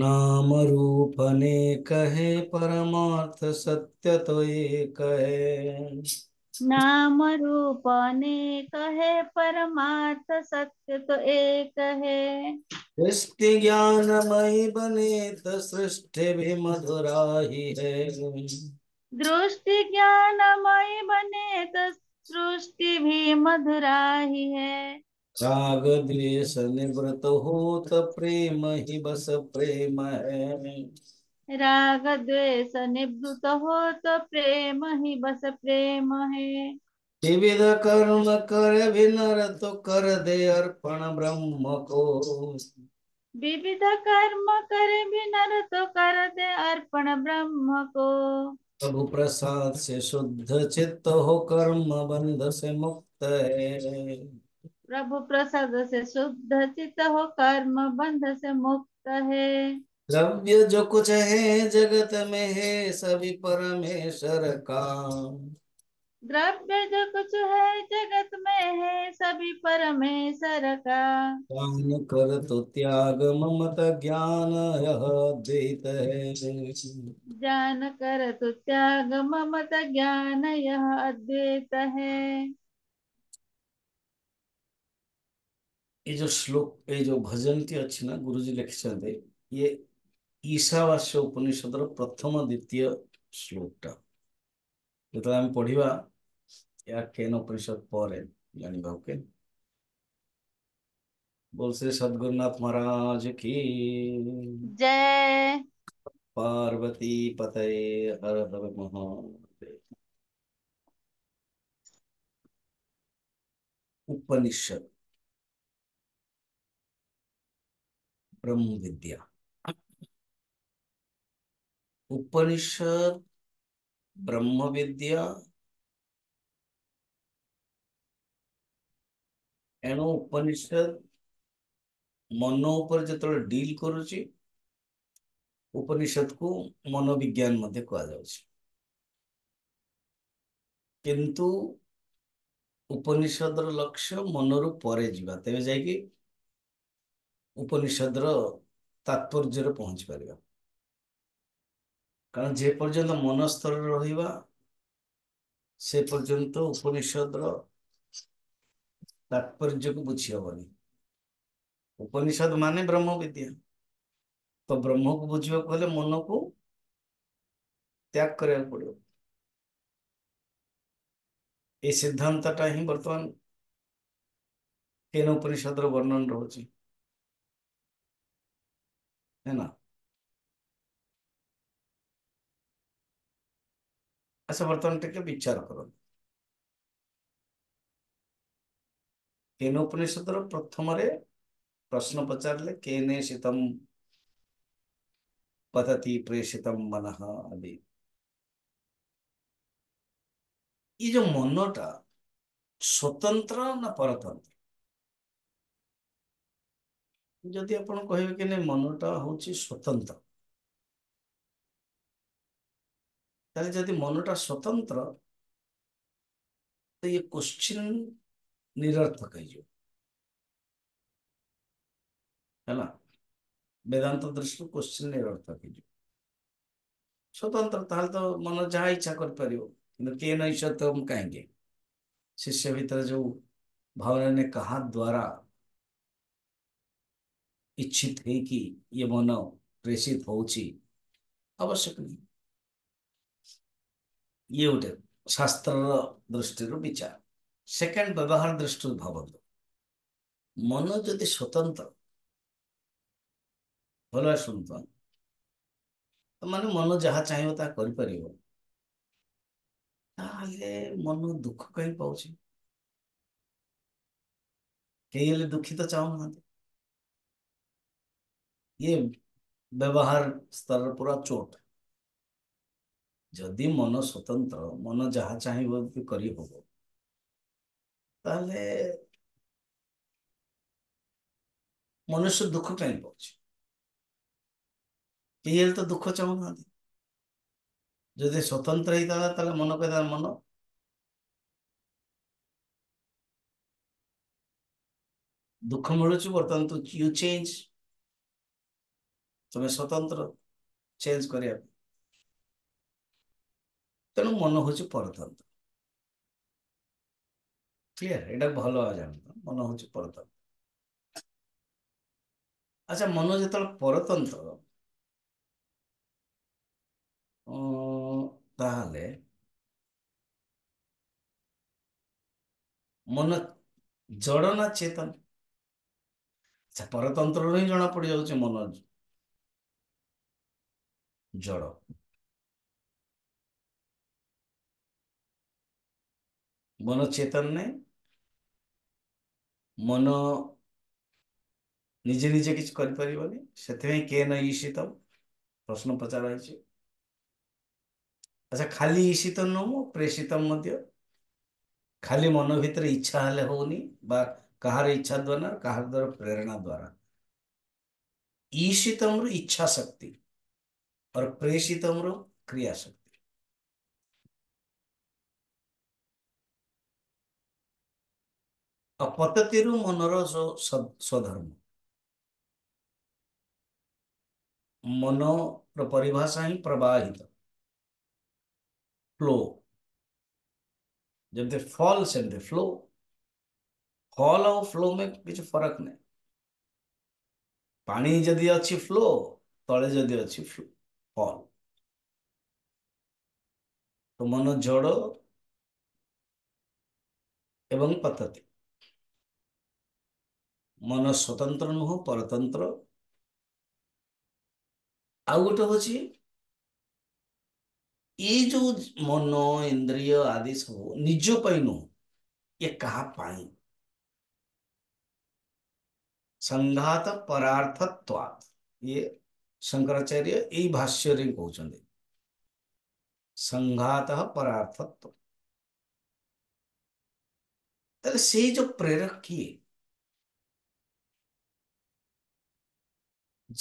नाम रूप ने कहे परमार्थ सत्य तो एक है नाम रूप ने कहे परमार्थ सत्य तो एक है सृष्टि ज्ञान मई बने तो सृष्टि भी मधुरा ही है दृष्टि ज्ञान मई बने तो सृष्टि भी मधुरा ही है राग द्वेष निवृत हो तो प्रेम ही बस प्रेम है राग द्वेष निवृत हो तो प्रेम ही बस प्रेम है विविध कर्म कर विनर तो कर दे अर्पण ब्रह्म को विविध कर्म कर विनर तो कर दे अर्पण ब्रह्म को प्रभु प्रसाद से शुद्ध चित्त हो कर्म बंध से मुक्त है प्रभु प्रसाद से शुद्ध चित्त हो कर्म बंध से मुक्त है द्रव्य जो कुछ है जगत में है सभी परमेश्वर का द्रव्य जो कुछ है जगत में है सभी परमेश्वर का ज्ञान कर तो त्याग ममत ज्ञान यह द्वैत है ज्ञान कर तो त्याग ममत ज्ञान यह अद्वैत है ये जो श्लोक ये जो भजन थी अच्छी ना गुरु जी लिखे ये ईशावास्य उपनिषद प्रथम द्वितीय श्लोक टाइम पढ़ा सदगुरुनाथ महाराज की पार्वती पते हर हर उपनिषद ब्रह्म विद्या उपनिषद ब्रह्म विद्या ଏଣୁ ଉପନିଷଦ ମନ ଉପରେ ଯେତେବେଳେ ଡିଲ୍ କରୁଛି ଉପନିଷଦକୁ ମନୋବିଜ୍ଞାନ ମଧ୍ୟ କୁହାଯାଉଛି କିନ୍ତୁ ଉପନିଷଦର ଲକ୍ଷ୍ୟ ମନରୁ ପରେ ଯିବା ତେବେ ଯାଇକି ଉପନିଷଦର ତାତ୍ପର୍ଯ୍ୟରେ ପହଞ୍ଚି ପାରିବା କାରଣ ଯେ ପର୍ଯ୍ୟନ୍ତ ମନ ସ୍ତରରେ ରହିବା ସେ ପର୍ଯ୍ୟନ୍ତ ଉପନିଷଦର तात्पर्य को बुझी हेनी उपनिषद मान ब्रह्म विद्या तो ब्रह्म को बुझे हेल्ला मन को त्याग करा पड़ो ये सिद्धांत ही बर्तमान केन उपनिषद वर्णन रोच है ना अच्छा बर्तमान टे विचार करते କେନ ଉପନିଷଦର ପ୍ରଥମରେ ପ୍ରଶ୍ନ ପଚାରିଲେ କେନେ ଶୀତମ ପତତି ପ୍ରେଷିତମ ମନଃ ଆଦି ଏଇ ଯୋଉ ମନଟା ସ୍ୱତନ୍ତ୍ର ନା ପରତନ୍ତ୍ର ଯଦି ଆପଣ କହିବେ କି ନାଇଁ ମନଟା ହଉଛି ସ୍ୱତନ୍ତ୍ର ତାହେଲେ ଯଦି ମନଟା ସ୍ୱତନ୍ତ୍ର ତ ଇଏ କୋଶ୍ଚିନ୍ निरर्थक है है ना वेदांत दृष्टि क्वेश्चन निरर्थक है जो स्वतंत्र तो मन जहा इच्छा कर किए नहीं सत्य हम कहेंगे शिष्य भीतर जो भावना ने कहा द्वारा इच्छित है कि ये मन प्रेषित होची आवश्यक नहीं ये गोटे शास्त्र दृष्टि विचार সেকেण्ड् व्यवहारदृष्टो भवतु মনো যদি স্বতন্ত্র ଭଲ ଶୁଣୁଥାଉ ମାନେ ମନ ଯାହା ଚାହିଁବ ତାହା କରିପାରିବ ତାହେଲେ ମନ ଦୁଃଖ କାହିଁ ପାଉଛି କେହି ହେଲେ ଦୁଃଖିତ ଚାହୁଁନାହାନ୍ତି ଇଏ ବ୍ୟବହାର ସ୍ତରର ପୁରା ଚୋଟ ଯଦି ମନ ସ୍ୱତନ୍ତ୍ର ମନ ଯାହା ଚାହିଁବ କରିହେବ তাহলে ମନୁଷ୍ୟ ଦୁଃଖ କାହିଁ ପାଉଛି ପିଏଲ୍ ତ ଦୁଃଖ ଚାହୁଁନାହାନ୍ତି ଯଦି ସ୍ୱତନ୍ତ୍ର ହେଇଥାନ୍ତା ତାହେଲେ ମନ କହିଥାନ୍ତା ମନ ଦୁଃଖ ମିଳୁଛି ବର୍ତ୍ତମାନ ତୁ ୟୁ ଚେଞ୍ଜ ତମେ ସ୍ୱତନ୍ତ୍ର ଚେଞ୍ଜ କରିବା ପାଇଁ ତେଣୁ ମନ ହେଉଛି ପରତନ୍ତ୍ର ক্লিয়ার এটা ভালো জানতো ମନ ହେଉଛି ପରତନ୍ତ୍ର ଆଚ୍ଛା ମନ ଯେତେବେଳେ ପରତନ୍ତ୍ର ତାହେଲେ ମନ ଜଡ଼ ନା ଚେତନ ଆଚ୍ଛା ପରତନ୍ତ୍ରରୁ ହିଁ ଜଣା ପଡ଼ିଯାଉଛି ମନ ଜଡ଼ ମନ ଚେତନ ନାହିଁ ମନ ନିଜେ ନିଜେ କିଛି କରିପାରିବନି ସେଥିପାଇଁ କେ ନ ଈଶିତ ପ୍ରଶ୍ନ ପଚରା ହେଇଛି ଆଚ୍ଛା ଖାଲି ଈଶିତ ନୁହଁ ପ୍ରେଷିତମ ମଧ୍ୟ ଖାଲି ମନ ଭିତରେ ଇଚ୍ଛା ହେଲେ ହଉନି ବା କାହାର ଇଚ୍ଛା ଦ୍ୱାରା କାହାର ଦ୍ୱାରା ପ୍ରେରଣା ଦ୍ୱାରା ईशितम्र इच्छा शक्ति और प्रेषितम्र क्रिया शक्ति ଅପତତିରୁ ମନର ସ୍ୱଧର୍ମ ମନର ପରିଭାଷା ହିଁ ପ୍ରବାହିତ ଫ୍ଲୋ ଯେମିତି ଫଲ୍ ସେମିତି ଫ୍ଲୋ ଫଲ୍ ଆଉ ଫ୍ଲୋ ମେ କିଛି ଫରକ ନାହିଁ ପାଣି ଯଦି ଅଛି ଫ୍ଲୋ ତଳେ ଯଦି ଅଛି ଫଲ୍ ତ ମନ ଜଡ଼ ଏବଂ ପତତି मन स्वतंत्र नुह परतंत्र आउ गोटे हम ये जो मन इंद्रिय आदि सब निजपाई नुह ये क्या संघात परार्थत्वात ये शंकराचार्य यही भाष्य कहते संघात परार्थत्व से जो प्रेरक किए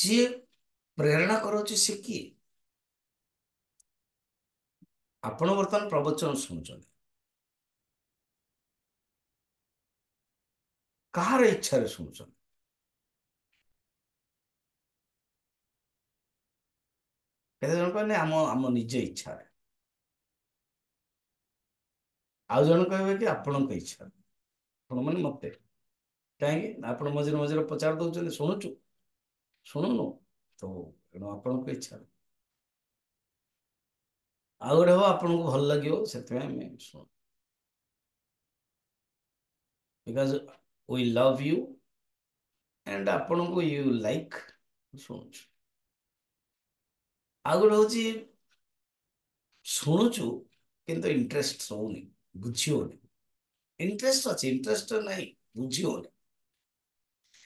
ଯିଏ ପ୍ରେରଣା କରାଉଛି ସେ କିଏ ଆପଣ ବର୍ତ୍ତମାନ ପ୍ରବଚନ ଶୁଣୁଛନ୍ତି କାହାର ଇଚ୍ଛାରେ ଶୁଣୁଛନ୍ତି କେତେ ଜଣ କହିଲେ ଆମ ଆମ ନିଜ ଇଚ୍ଛାରେ ଆଉ ଜଣେ କହିବେ କି ଆପଣଙ୍କ ଇଚ୍ଛାରେ ଆପଣ ମାନେ ମତେ କାହିଁକି ଆପଣ ମଝିରେ ମଝିରେ ପଚାର ଦଉଛନ୍ତି ଶୁଣୁଛୁ ଶୁଣୁନୁ ତ ଏଣୁ ଆପଣଙ୍କ ଇଚ୍ଛା ଆଉ ଗୋଟେ ହବ ଆପଣଙ୍କୁ ଭଲ ଲାଗିବ ସେଥିପାଇଁ ଆମେ ଶୁଣୁ because we love you and ଆପଣଙ୍କୁ ୟୁ ଲାଇକ୍ ଶୁଣୁଛୁ ଆଉ ଗୋଟେ ହେଉଛି ଶୁଣୁଛୁ କିନ୍ତୁ ଇଣ୍ଟରେଷ୍ଟ ରହୁନି ବୁଝି ହଉନି ଇଣ୍ଟରେଷ୍ଟ ଅଛି ଇଣ୍ଟରେଷ୍ଟ ନାହିଁ ବୁଝି ହଉନି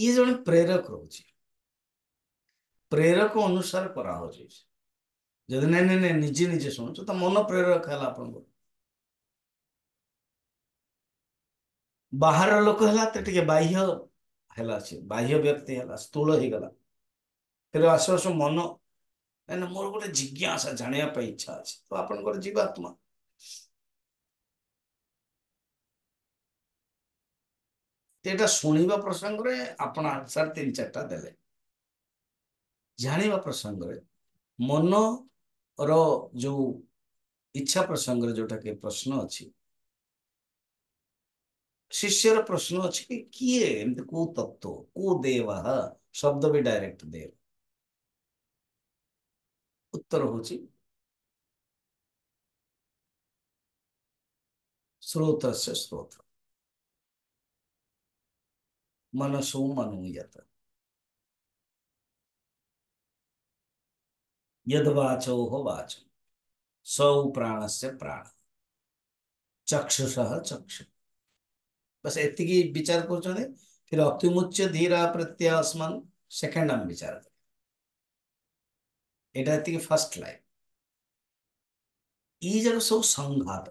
ଇଏ ଜଣେ ପ୍ରେରକ ରହୁଛି ପ୍ରେରକ ଅନୁସାରେ କରାହେଉଛି ଯଦି ନାଇଁ ନାଇଁ ନାଇଁ ନିଜେ ନିଜେ ଶୁଣୁଛ ତ ମନ ପ୍ରେରକ ହେଲା ଆପଣଙ୍କର ବାହାର ଲୋକ ହେଲା ତ ଟିକେ ବାହ୍ୟ ହେଲା ସେ ବାହ୍ୟ ବ୍ୟକ୍ତି ହେଲା ସ୍ଥୂଳ ହେଇଗଲା କିନ୍ତୁ ଆସୁ ଆସୁ ମନ କାହିଁକିନା ମୋର ଗୋଟେ ଜିଜ୍ଞାସା ଜାଣିବା ପାଇଁ ଇଚ୍ଛା ଅଛି ତ ଆପଣଙ୍କର ଜୀବାତ୍ମା এটা ଶୁଣିବା ପ୍ରସଙ୍ଗରେ ଆପଣ ଆନ୍ସାର ତିନି ଚାରିଟା ଦେଲେ ଜାଣିବା ପ୍ରସଙ୍ଗରେ ମନର ଯୋଉ ଇଚ୍ଛା ପ୍ରସଙ୍ଗରେ ଯୋଉଟାକି ପ୍ରଶ୍ନ ଅଛି ଶିଷ୍ୟର ପ୍ରଶ୍ନ ଅଛି କି କିଏ ଏମିତି କୋଉ ତତ୍ଵ କୋଉ ଦେବା ଶବ୍ଦ ବି ଡାଇରେକ୍ଟ ଦେବ ଉତ୍ତର ହଉଛି ସ୍ରୋତସ୍ୟ ସ୍ରୋତ मनसो यद वाचो हो वाच सौ प्राण से प्राण चक्षुष चक्ष बस एति विचार कर फिर अतिमुच्च धीरा प्रत्यय सेकेंड आम विचार कर फर्स्ट लाइन ফার্স্ট লাইন এই যাক সব সংঘাত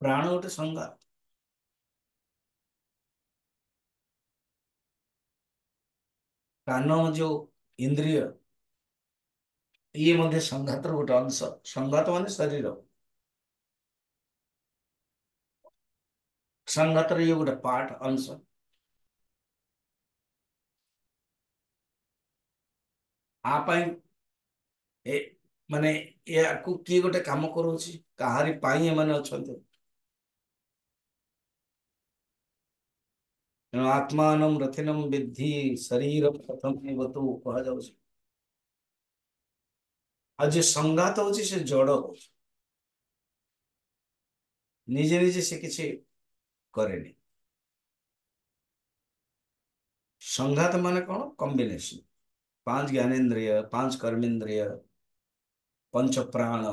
প্রাণ କାନ ଯୋଉ ଇନ୍ଦ୍ରିୟ ଇଏ ମଧ୍ୟ ସଂଘାତର ଗୋଟେ ଅଂଶ ସଂଘାତ ମାନେ ଶରୀର ସଂଘାତର ଇଏ ଗୋଟେ ପାର୍ଟ ଅଂଶ ଆ ପାଇଁ ମାନେ ୟାକୁ କିଏ ଗୋଟେ କାମ କରୁଛି କାହାରି ପାଇଁ ଏମାନେ ଅଛନ୍ତି आत्मा रथिनम विद्धि शरीर कंगात हो जड़ हो निजे निजे से किसी कैन संघात मान कौन कम्बिनेशन पांच ज्ञानेन्द्रिय पांच कर्मेन्द्रिय पंच प्राण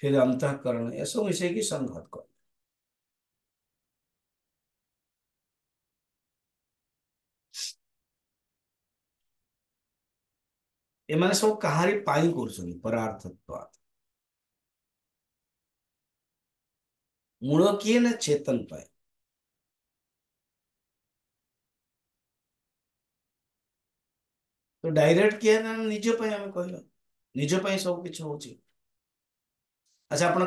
फिर अंतकरण यह सब मिसे संघात कर एम सब कह पाई कर मूल किए ना चेतन पाए तो डायरेक्ट किए ना निजपाई आम कह निजपाई सब कि अच्छा आप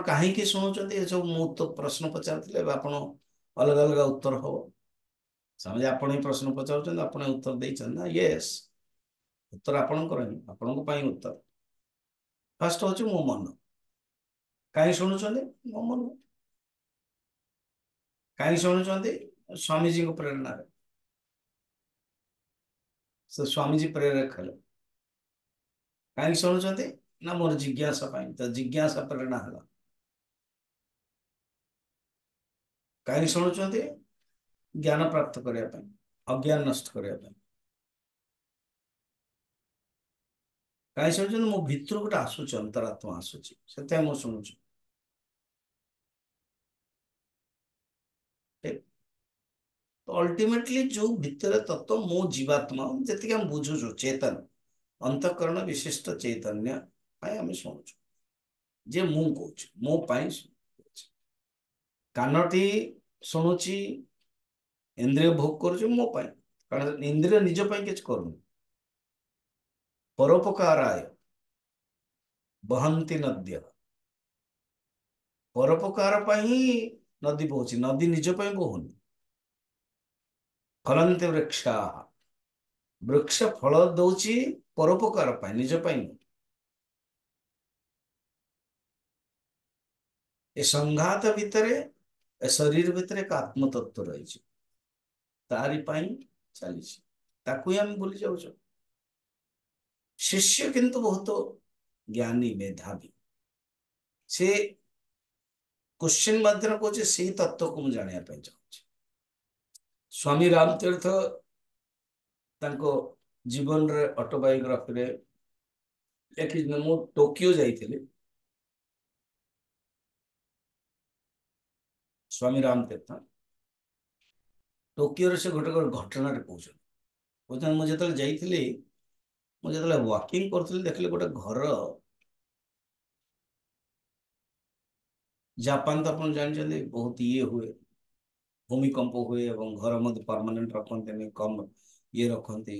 शुणुं सब मुझ तो प्रश्न पचार अलग अलग उत्तर हम समझे आप प्रश्न पचार उत्तर देना यस yes. ଉତ୍ତର ଆପଣଙ୍କର ହିଁ ଆପଣଙ୍କ ପାଇଁ ଉତ୍ତର ଫାଷ୍ଟ ହେଉଛି ମୋ ମନ କାହିଁ ଶୁଣୁଛନ୍ତି ମୋ ମନ କାହିଁ ଶୁଣୁଛନ୍ତି ସ୍ୱାମୀଜୀଙ୍କ ପ୍ରେରଣାରେ ସେ ସ୍ୱାମୀଜୀ ପ୍ରେରକ ହେଲେ କାହିଁକି ଶୁଣୁଛନ୍ତି ନା ମୋର ଜିଜ୍ଞାସା ପାଇଁ ତ ଜିଜ୍ଞାସା ପ୍ରେରଣା ହେଲା କାହିଁକି ଶୁଣୁଛନ୍ତି ଜ୍ଞାନ ପ୍ରାପ୍ତ କରିବା ପାଇଁ ଅଜ୍ଞାନ ନଷ୍ଟ କରିବା ପାଇଁ କାହିଁ ଶୁଣୁଛନ୍ତି ମୋ ଭିତରୁ ଗୋଟେ ଆସୁଛି ଅନ୍ତରାତ୍ମା ଆସୁଛି ସେଥିପାଇଁ ମୁଁ ଶୁଣୁଛି ଅଲଟିମେଟଲି ଯୋଉ ଭିତରେ ତତ୍ତ୍ୱ ମୋ ଜୀବାତ୍ମା ଯେତିକି ଆମେ ବୁଝୁଛୁ ଚେତନ ଅନ୍ତଃକରଣ ବିଶିଷ୍ଟ ଚୈତନ୍ୟ ପାଇଁ ଆମେ ଶୁଣୁଛୁ ଯେ ମୁଁ କହୁଛି ମୋ ପାଇଁ କହୁଛି କାନଟି ଶୁଣୁଛି ଇନ୍ଦ୍ରିୟ ଭୋଗ କରୁଛି ମୋ ପାଇଁ କାରଣ ଇନ୍ଦ୍ରିୟ ନିଜ ପାଇଁ କିଛି କରୁନି परोपकाराय ବହନ୍ତି ନଦ୍ୟ ପରୋପକାର ପାଇଁ ନଦୀ ବହୁଛି ନଦୀ ନିଜ ପାଇଁ ବହୁନି ଫଳନ୍ତି ବୃକ୍ଷ ବୃକ୍ଷ ଫଳ ଦଉଛି ପରୋପକାର ପାଇଁ ନିଜ ପାଇଁ ଏ ସଂଘାତ ଭିତରେ ଏ ଶରୀର ଭିତରେ ଏକ ଆତ୍ମତତ୍ଵ ରହିଛି ତାରି ପାଇଁ ଚାଲିଛି ତାକୁ ହିଁ ଆମେ ଭୁଲି ଯାଉଛୁ শিষ্য কিন্তু বহুত জ্ঞানী মেধাবী ସେ କୋଶ୍ଚିନ୍ ମାଧ୍ୟମରେ କହୁଛି ସେଇ ତତ୍ତ୍ୱକୁ ମୁଁ ଜାଣିବା ପାଇଁ ଚାହୁଁଛି ସ୍ୱାମୀ ରାମ ତୀର୍ଥ ତାଙ୍କ ଜୀବନରେ ଅଟୋବାୟୋଗ୍ରାଫିରେ ଲେଖିଛନ୍ତି ମୁଁ ଟୋକିଓ ଯାଇଥିଲି ସ୍ୱାମୀ ରାମ ତୀର୍ଥ ଟୋକିଓରେ ସେ ଗୋଟେ ଗୋଟେ ଘଟଣାରେ କହୁଛନ୍ତି କହୁଛନ୍ତି ମୁଁ ଯେତେବେଳେ ଯାଇଥିଲି मुझे वाकिंग कर देख ली गोटे घर जापान तो अपन जान जानते बहुत ये हुए भूमिकम्प हुए और घर मध्य परमानेंट रखते कम ये रखते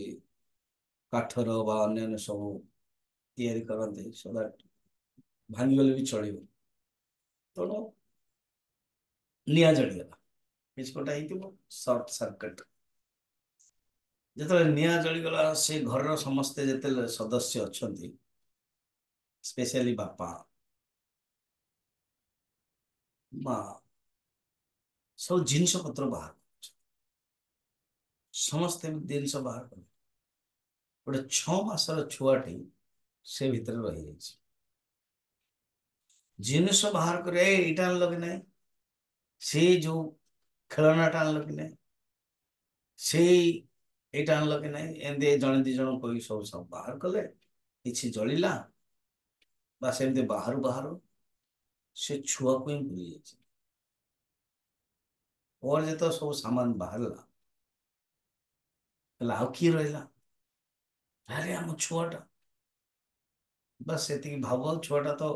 काठर वन्य सब या करते सो दैट चल तेणु सर्ट सर्किट ଯେତେବେଳେ ନିଆଁ ଜଳିଗଲା ସେ ଘରର ସମସ୍ତେ ଯେତେବେଳେ ସଦସ୍ୟ ଅଛନ୍ତି ସ୍ପେଶିଆଲି ବାପା ମା ସବୁ ଜିନିଷ ପତ୍ର ବାହାର କରୁଛନ୍ତି ସମସ୍ତେ ଜିନିଷ ବାହାର କଲେ ଗୋଟେ ଛଅ ମାସର ଛୁଆଟି ସେ ଭିତରେ ରହିଯାଇଛି ଜିନିଷ ବାହାର କରି ଏଇଟା ଆଣିଲ କି ନାହିଁ ସେଇ ଯୋଉ ଖେଳନାଟା ଆଣିଲ କି ନାହିଁ ସେଇ ଏଇଟା ଆଣିଲ କି ନାହିଁ ଏମିତି ଜଣେ ଦି ଜଣ କହିକି ସବୁ ସବୁ ବାହାର କଲେ କିଛି ଜଳିଲା ବା ସେମିତି ବାହାରୁ ବାହାରୁ ସେ ଛୁଆକୁ ହିଁ ଭୁଲି ଯାଇଛି ପରେ ଯେତେବେଳେ ସବୁ ସାମାନ ବାହାରିଲା ହେଲେ ଆଉ କିଏ ରହିଲା ଆରେ ଆମ ଛୁଆଟା ବାସ୍ ସେତିକି ଭାବ ଛୁଆଟା ତ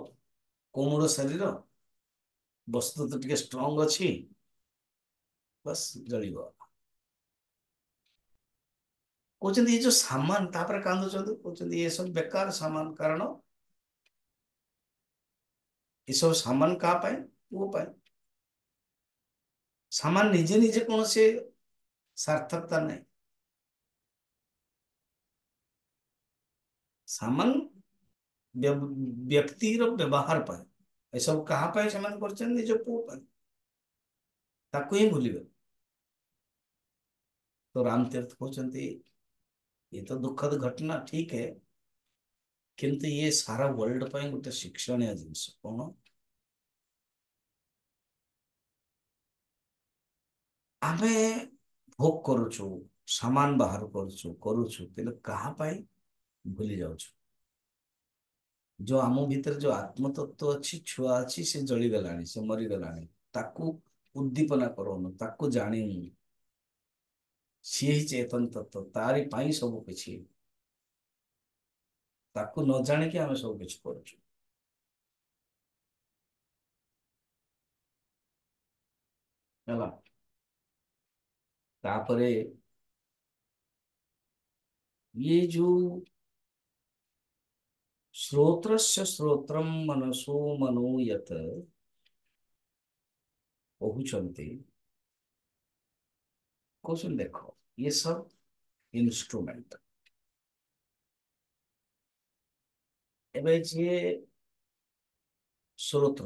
କୋମଳ ଶରୀର ବସ୍ତୁ ତ ଟିକେ ଷ୍ଟ୍ରଙ୍ଗ ଅଛି ବାସ୍ ଜଳିବ कहते ये जो सामान कांद ये सब बेकार सामान कारण ये सब सामान क्या पुपाई सामान निजे निजे कौन से सार्थकता ना सामान व्यक्ति व्यवहार पर ये सब क्या कर पुपाई ताकू भूल तो रामतीर्थ कहते हैं ये तो दुखद घटना ठीक है କିନ୍ତୁ ଇଏ ସାରା ୱାର୍ଲଡ ପାଇଁ ଗୋଟେ ଶିକ୍ଷଣୀୟ ଜିନିଷ କ'ଣ ଆମେ ଭୋଗ କରୁଛୁ ସାମାନ ବାହାର କରୁଛୁ କରୁଛୁ କିନ୍ତୁ କାହା ପାଇଁ ଭୁଲି ଯାଉଛୁ ଯୋଉ ଆମ ଭିତରେ ଯୋଉ ଆତ୍ମତତ୍ଵ ଅଛି ଛୁଆ ଅଛି ସେ ଜଳିଗଲାଣି ସେ ମରିଗଲାଣି ତାକୁ ଉଦ୍ଦୀପନା କରଉନୁ ତାକୁ ଜାଣିନୁ ସିଏ ହିଁ ଚେତନ ତତ୍ଵ ତାରି ପାଇଁ ସବୁ କିଛି ତାକୁ ନ ଜାଣିକି ଆମେ ସବୁ କିଛି କରୁଛୁ ହେଲା ତାପରେ ଇଏ ଯୋଉ ଶ୍ରୋତ୍ରସ୍ୟ ଶ୍ରୋତ୍ରମ ମନସୁ ମନୋୟତ କହୁଛନ୍ତି क्वेश्चन देखो ये सब इंस्ट्रूमेंट ये स्रोत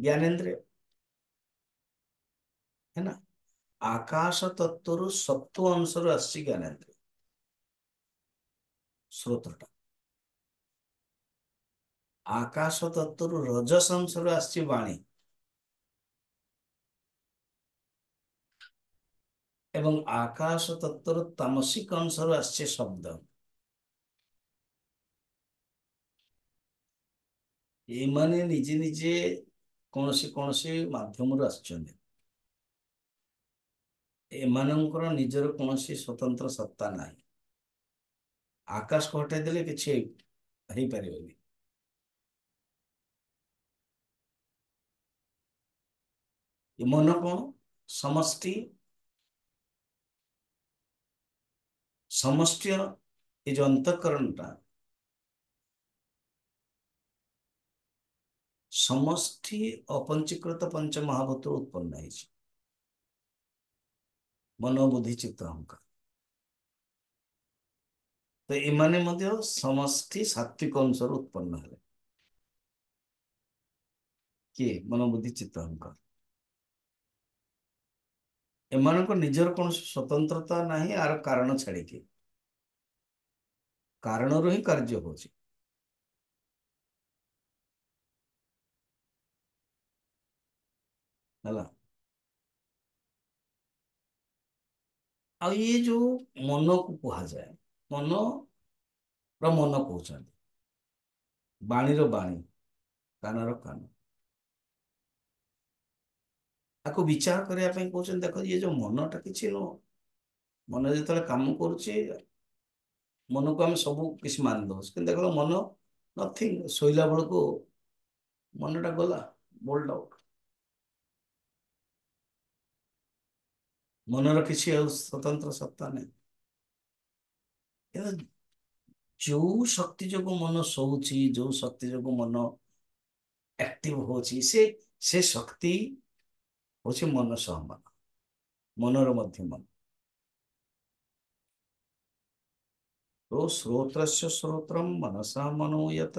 ज्ञानेन्द्र है ना आकाश तत्व सत्व अंश आसी ज्ञानेन्द्र स्रोतटा आकाश तत्व रजस अंश आसी वाणी এবং আকাশ তত্ত্বর তামসিক অংশରୁ আসছে শব্দ ଏମାନେ ନିଜେ ନିଜେ କୌଣସି କୌଣସି ମାଧ୍ୟମରୁ ଆସୁଛନ୍ତି ଏମାନଙ୍କର ନିଜର କୌଣସି ସ୍ୱତନ୍ତ୍ର ସତ୍ତା ନାହିଁ ଆକାଶକୁ ହଟାଇ ଦେଲେ କିଛି ହେଇପାରିବନି ମନ କ'ଣ সমষ্টি সমষ্টির এই যে অন্তঃকরণটা সমষ্টি অপঞ্চীকৃত পঞ্চমহাভূত উৎপন্ন হয়েছে মনোবুদ্ধি চিত্ত অহংকার তো এମାନେ ମଧ୍ୟ সমষ্টি সাত্বিক অংশর উৎপন্ন হলে কে মনোবুদ্ধি চিত্ত অহংকার ଏମାନଙ୍କ ନିଜର କୌଣସି ସ୍ୱତନ୍ତ୍ରତା ନାହିଁ ଆର କାରଣ ଛାଡ଼ିକି କାରଣରୁ ହିଁ କାର୍ଯ୍ୟ ହେଉଛି ହେଲା ଆଉ ଇଏ ଯୋଉ ମନକୁ କୁହାଯାଏ ମନର ମନ କହୁଛନ୍ତି ବାଣୀର ବାଣୀ କାନର କାନ ତାକୁ ବିଚାର କରିବା ପାଇଁ କହୁଛନ୍ତି ଦେଖ ଇଏ ଯୋଉ ମନଟା କିଛି ନୁହଁ ମନ ଯେତେବେଳେ କାମ କରୁଛି ମନକୁ ଆମେ ସବୁ କିଛି ମାନି ଦେଉଛୁ କିନ୍ତୁ ଦେଖିଲା ମନ ନଥିଙ୍ଗ ଶୋଇଲା ବେଳକୁ ମନଟା ଗଲା ବୋଲ୍ଡ ଆଉଟ୍ ମନର କିଛି ଆଉ ସ୍ୱତନ୍ତ୍ର ସତ୍ତା ନାହିଁ କିନ୍ତୁ ଯୋଉ ଶକ୍ତି ଯୋଗୁଁ ମନ ଶୋଉଛି ଯୋଉ ଶକ୍ତି ଯୋଗୁଁ ମନ ଆକ୍ଟିଭ ହେଉଛି ସେ ସେ ଶକ୍ତି ହେଉଛି ମନ ସହ ମନ ମନର ମଧ୍ୟ ମନ तो श्रोत्र श्रोत्र मनसा मनो यत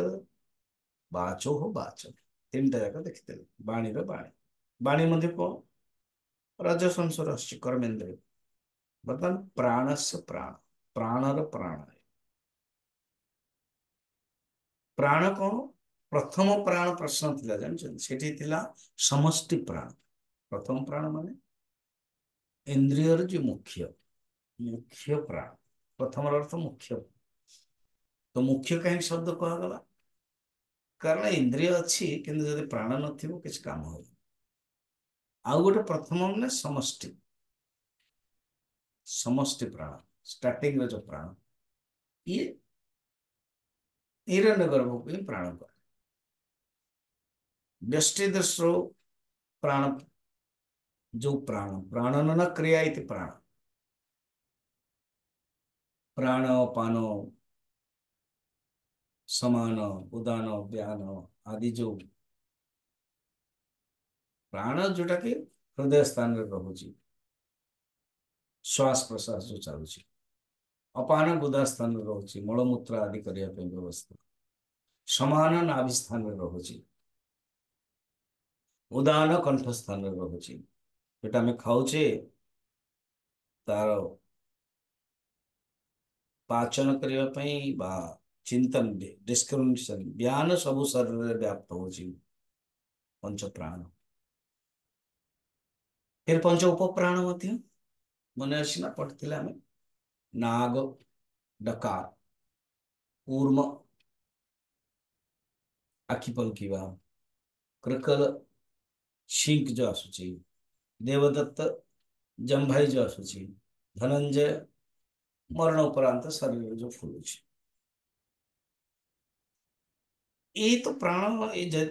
बाचो हो बाचन जाक देखते बाणी बाणी बाणी मध्य कौन रज संसर अच्छे कर्मेन्द्र बर्तमान प्राण प्राण प्राणर प्राण प्राण कौन प्रथम प्राण प्रश्न थी जानते समष्टि प्राण ପ୍ରଥମ ପ୍ରାଣ ମାନେ ଇନ୍ଦ୍ରିୟର ଯେଉଁ ମୁଖ୍ୟ ମୁଖ୍ୟ ପ୍ରାଣ ପ୍ରଥମର ଅର୍ଥ ମୁଖ୍ୟ ତ ମୁଖ୍ୟ କାହିଁକି ଶବ୍ଦ କୁହାଗଲା କାରଣ ଇନ୍ଦ୍ରିୟ ଅଛି କିନ୍ତୁ ଯଦି ପ୍ରାଣ ନଥିବ କିଛି କାମ ହବ ଆଉ ଗୋଟେ ପ୍ରଥମ ମାନେ ସମଷ୍ଟି ସମଷ୍ଟି ପ୍ରାଣ ଷ୍ଟାର୍ଟିଂର ଯେଉଁ ପ୍ରାଣ ଇଏ ହିରଣ୍ୟ ଗର୍ଭ ପାଇଁ ପ୍ରାଣ କରେ ବ୍ୟଷ୍ଟି ଦୃଶ୍ୟରୁ ପ୍ରାଣ जो प्राण प्राण न क्रिया इति प्राण प्राण पान समान उदान व्यान आदि जो प्राण जोटा कि हृदय स्थान रे श्वास प्रश्वास जो चलुची अपान गुदा स्थान रे मलमूत्र आदि करने पे व्यवस्था समान नाभि स्थान रे उदान कंठ स्थान रे जोटा खाऊे तार पाचन करने चिंतन डिस्क्रिमिनेशन ज्ञान सब शरीर व्याप्त हो पंच प्राण फिर पंच उपप्राण मन अच्छी ना आम नाग डकार ऊर्म आखिपल्किवा क्रकल छिंक जो आसुच्छ ದೇವದತ್ತ જંભાઈ જ આસુચિ ધનંજય મરણોપરાંત શરીર જો ફૂલું છે એ તો પ્રાણ એ જે